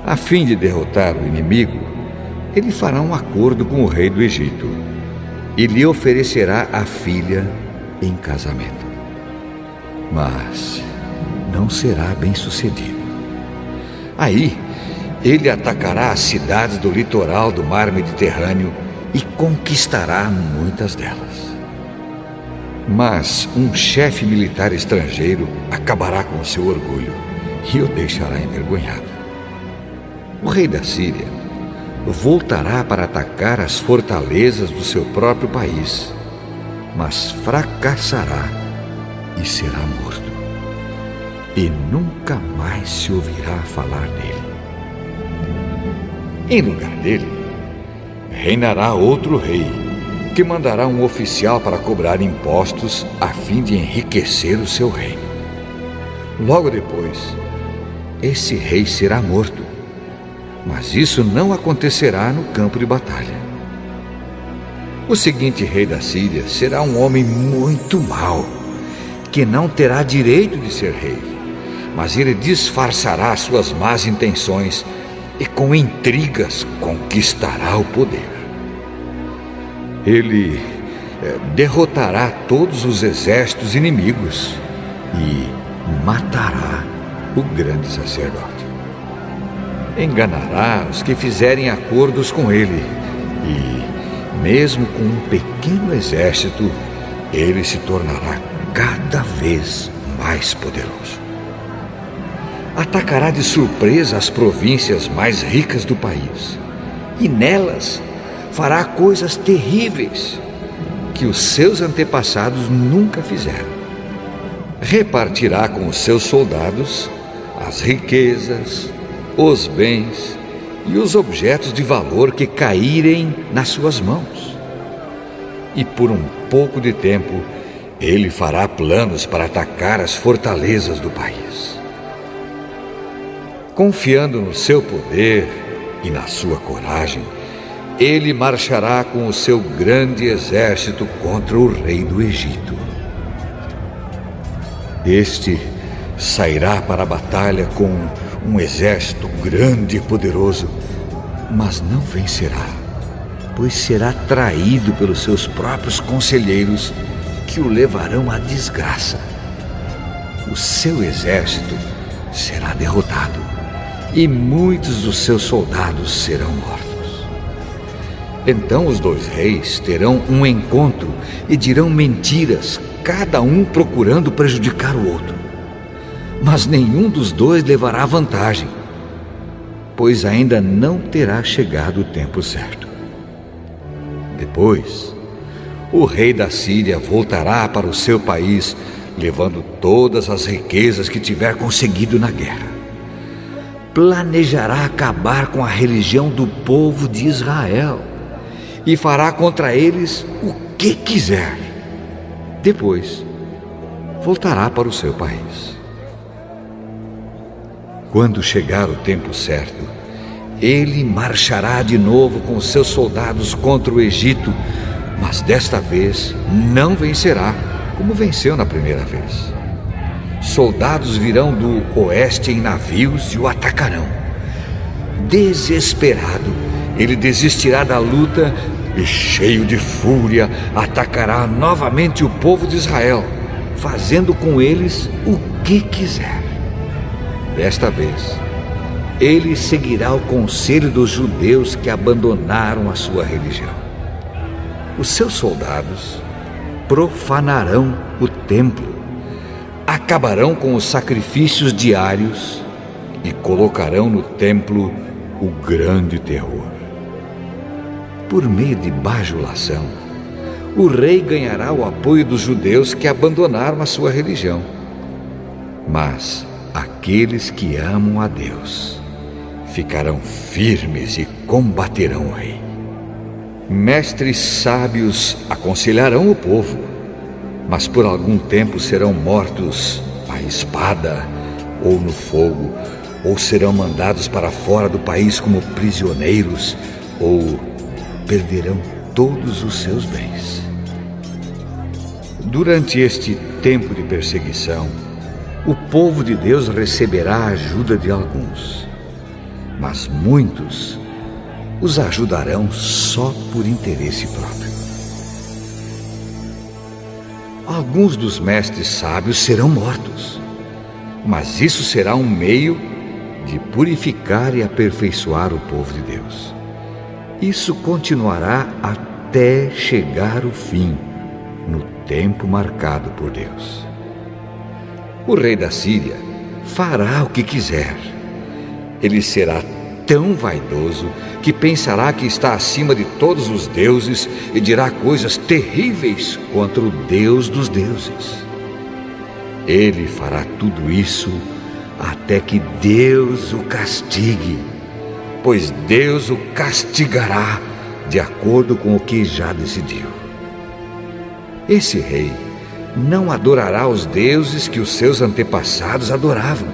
A fim de derrotar o inimigo, ele fará um acordo com o rei do Egito e lhe oferecerá a filha em casamento. Mas não será bem sucedido. Aí, ele atacará as cidades do litoral do mar Mediterrâneo e conquistará muitas delas. Mas um chefe militar estrangeiro acabará com seu orgulho e o deixará envergonhado. O rei da Síria voltará para atacar as fortalezas do seu próprio país, mas fracassará e será morto. E nunca mais se ouvirá falar dele. Em lugar dele, reinará outro rei que mandará um oficial para cobrar impostos a fim de enriquecer o seu reino. Logo depois, esse rei será morto, mas isso não acontecerá no campo de batalha. O seguinte rei da Síria será um homem muito mau, que não terá direito de ser rei, mas ele disfarçará suas más intenções e com intrigas conquistará o poder. Ele é, derrotará todos os exércitos inimigos e matará o grande sacerdote. Enganará os que fizerem acordos com ele e, mesmo com um pequeno exército, ele se tornará cada vez mais poderoso. Atacará de surpresa as províncias mais ricas do país e nelas fará coisas terríveis que os seus antepassados nunca fizeram. Repartirá com os seus soldados as riquezas, os bens e os objetos de valor que caírem nas suas mãos. E por um pouco de tempo, ele fará planos para atacar as fortalezas do país. Confiando no seu poder e na sua coragem, ele marchará com o seu grande exército contra o rei do Egito. Este sairá para a batalha com um exército grande e poderoso, mas não vencerá, pois será traído pelos seus próprios conselheiros que o levarão à desgraça. O seu exército será derrotado e muitos dos seus soldados serão mortos. Então os dois reis terão um encontro e dirão mentiras, cada um procurando prejudicar o outro. Mas nenhum dos dois levará vantagem, pois ainda não terá chegado o tempo certo. Depois, o rei da Síria voltará para o seu país, levando todas as riquezas que tiver conseguido na guerra. Planejará acabar com a religião do povo de Israel e fará contra eles o que quiser. Depois, voltará para o seu país. Quando chegar o tempo certo, ele marchará de novo com seus soldados contra o Egito, mas desta vez não vencerá como venceu na primeira vez. Soldados virão do oeste em navios e o atacarão. Desesperado, ele desistirá da luta e, cheio de fúria, atacará novamente o povo de Israel, fazendo com eles o que quiser. Desta vez, ele seguirá o conselho dos judeus que abandonaram a sua religião. Os seus soldados profanarão o templo, acabarão com os sacrifícios diários e colocarão no templo o grande terror. Por meio de bajulação, o rei ganhará o apoio dos judeus que abandonaram a sua religião. Mas aqueles que amam a Deus ficarão firmes e combaterão o rei. Mestres sábios aconselharão o povo, mas por algum tempo serão mortos à espada ou no fogo, ou serão mandados para fora do país como prisioneiros, ou perderão todos os seus bens. Durante este tempo de perseguição, o povo de Deus receberá a ajuda de alguns, mas muitos os ajudarão só por interesse próprio. Alguns dos mestres sábios serão mortos, mas isso será um meio de purificar e aperfeiçoar o povo de Deus. Isso continuará até chegar o fim, no tempo marcado por Deus. O rei da Síria fará o que quiser. Ele será tão vaidoso que pensará que está acima de todos os deuses e dirá coisas terríveis contra o Deus dos deuses. Ele fará tudo isso até que Deus o castigue, pois Deus o castigará de acordo com o que já decidiu. Esse rei não adorará os deuses que os seus antepassados adoravam,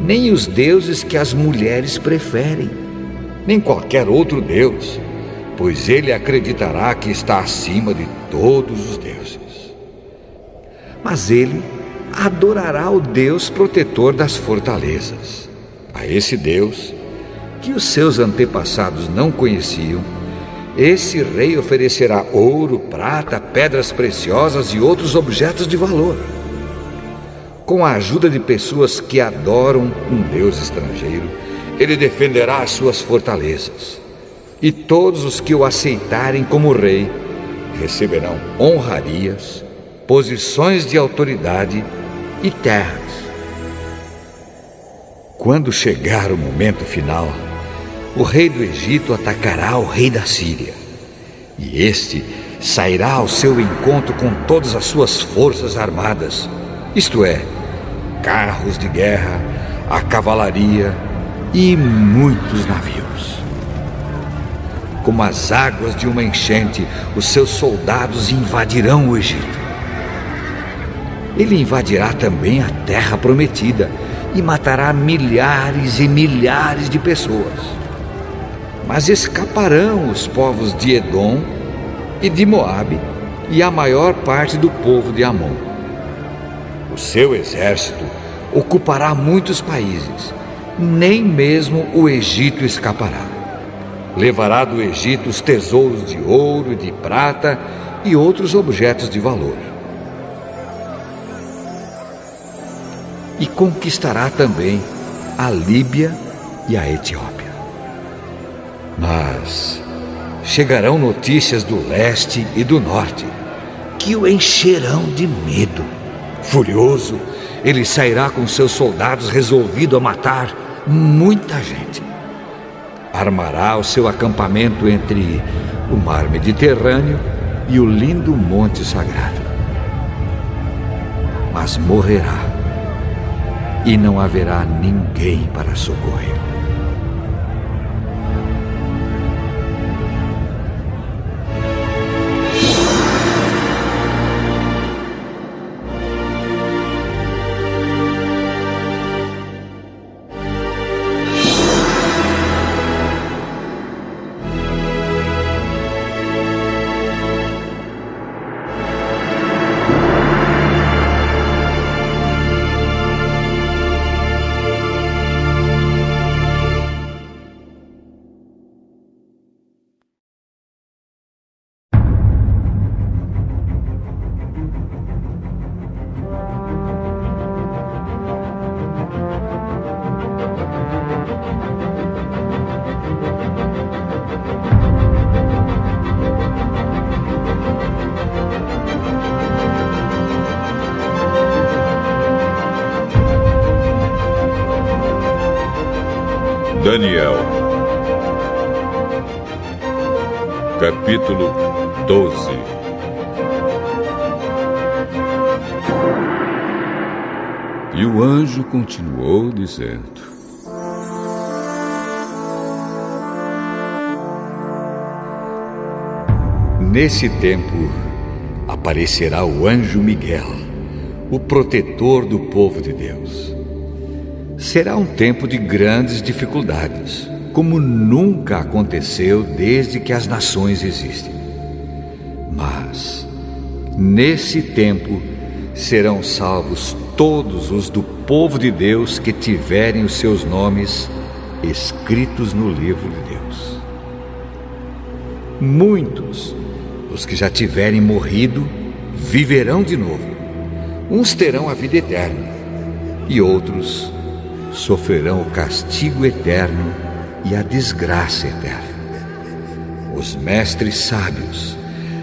nem os deuses que as mulheres preferem, nem qualquer outro deus, pois ele acreditará que está acima de todos os deuses. Mas ele adorará o Deus protetor das fortalezas. A esse Deus, que os seus antepassados não conheciam, esse rei oferecerá ouro, prata, pedras preciosas e outros objetos de valor. Com a ajuda de pessoas que adoram um Deus estrangeiro, ele defenderá as suas fortalezas. E todos os que o aceitarem como rei receberão honrarias, posições de autoridade e terras. Quando chegar o momento final, o rei do Egito atacará o rei da Síria. E este sairá ao seu encontro com todas as suas forças armadas, isto é, carros de guerra, a cavalaria e muitos navios. Como as águas de uma enchente, os seus soldados invadirão o Egito. Ele invadirá também a terra prometida e matará milhares e milhares de pessoas. Mas escaparão os povos de Edom e de Moabe e a maior parte do povo de Amon. O seu exército ocupará muitos países, nem mesmo o Egito escapará. Levará do Egito os tesouros de ouro e de prata e outros objetos de valor. e conquistará também a Líbia e a Etiópia. Mas chegarão notícias do leste e do norte que o encherão de medo. Furioso, ele sairá com seus soldados resolvido a matar muita gente. Armará o seu acampamento entre o mar Mediterrâneo e o lindo Monte Sagrado. Mas morrerá e não haverá ninguém para socorrer. Nesse tempo aparecerá o anjo Miguel, o protetor do povo de Deus. Será um tempo de grandes dificuldades, como nunca aconteceu desde que as nações existem. Mas, nesse tempo, serão salvos todos os do povo de Deus que tiverem os seus nomes escritos no livro de Deus. Muitos os que já tiverem morrido viverão de novo. Uns terão a vida eterna e outros sofrerão o castigo eterno e a desgraça eterna. Os mestres sábios,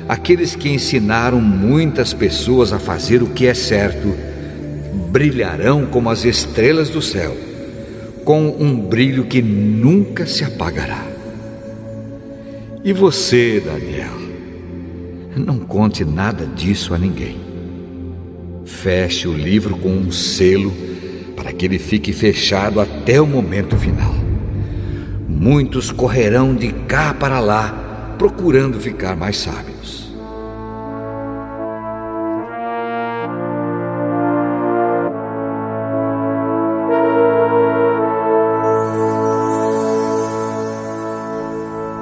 aqueles que ensinaram muitas pessoas a fazer o que é certo, brilharão como as estrelas do céu, com um brilho que nunca se apagará. E você, Daniel, não conte nada disso a ninguém. Feche o livro com um selo para que ele fique fechado até o momento final. Muitos correrão de cá para lá procurando ficar mais sábios.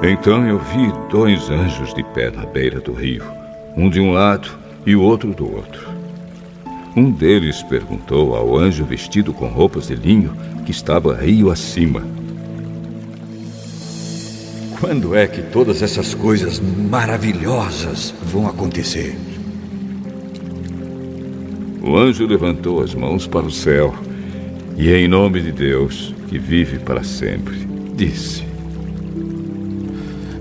Então eu vi dois anjos de pé na beira do rio, um de um lado e o outro do outro. Um deles perguntou ao anjo vestido com roupas de linho que estava rio acima: Quando é que todas essas coisas maravilhosas vão acontecer? O anjo levantou as mãos para o céu e, em nome de Deus, que vive para sempre, disse: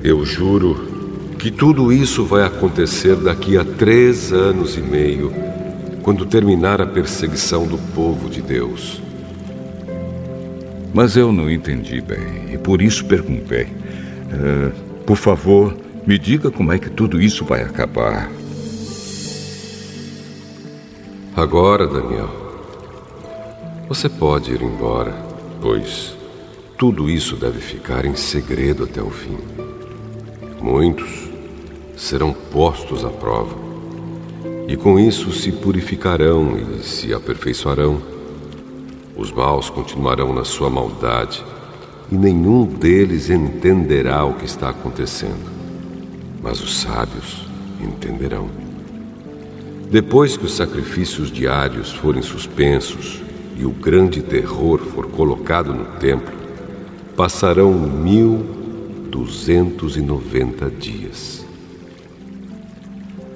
eu juro que tudo isso vai acontecer daqui a três anos e meio, quando terminar a perseguição do povo de Deus. Mas eu não entendi bem e por isso perguntei. Uh, por favor, me diga como é que tudo isso vai acabar. Agora, Daniel, você pode ir embora, pois tudo isso deve ficar em segredo até o fim. Muitos serão postos à prova, e com isso se purificarão e se aperfeiçoarão. Os maus continuarão na sua maldade, e nenhum deles entenderá o que está acontecendo. Mas os sábios entenderão. Depois que os sacrifícios diários forem suspensos e o grande terror for colocado no templo, passarão mil 290 dias.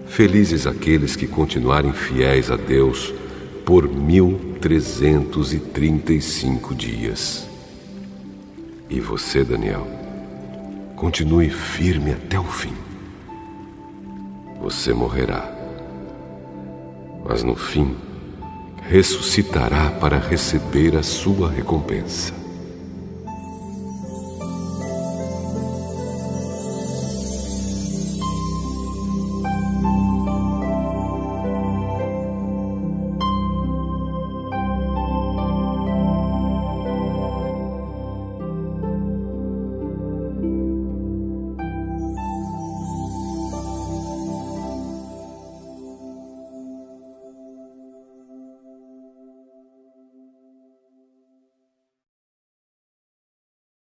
Felizes aqueles que continuarem fiéis a Deus por 1335 dias. E você, Daniel, continue firme até o fim. Você morrerá, mas no fim ressuscitará para receber a sua recompensa.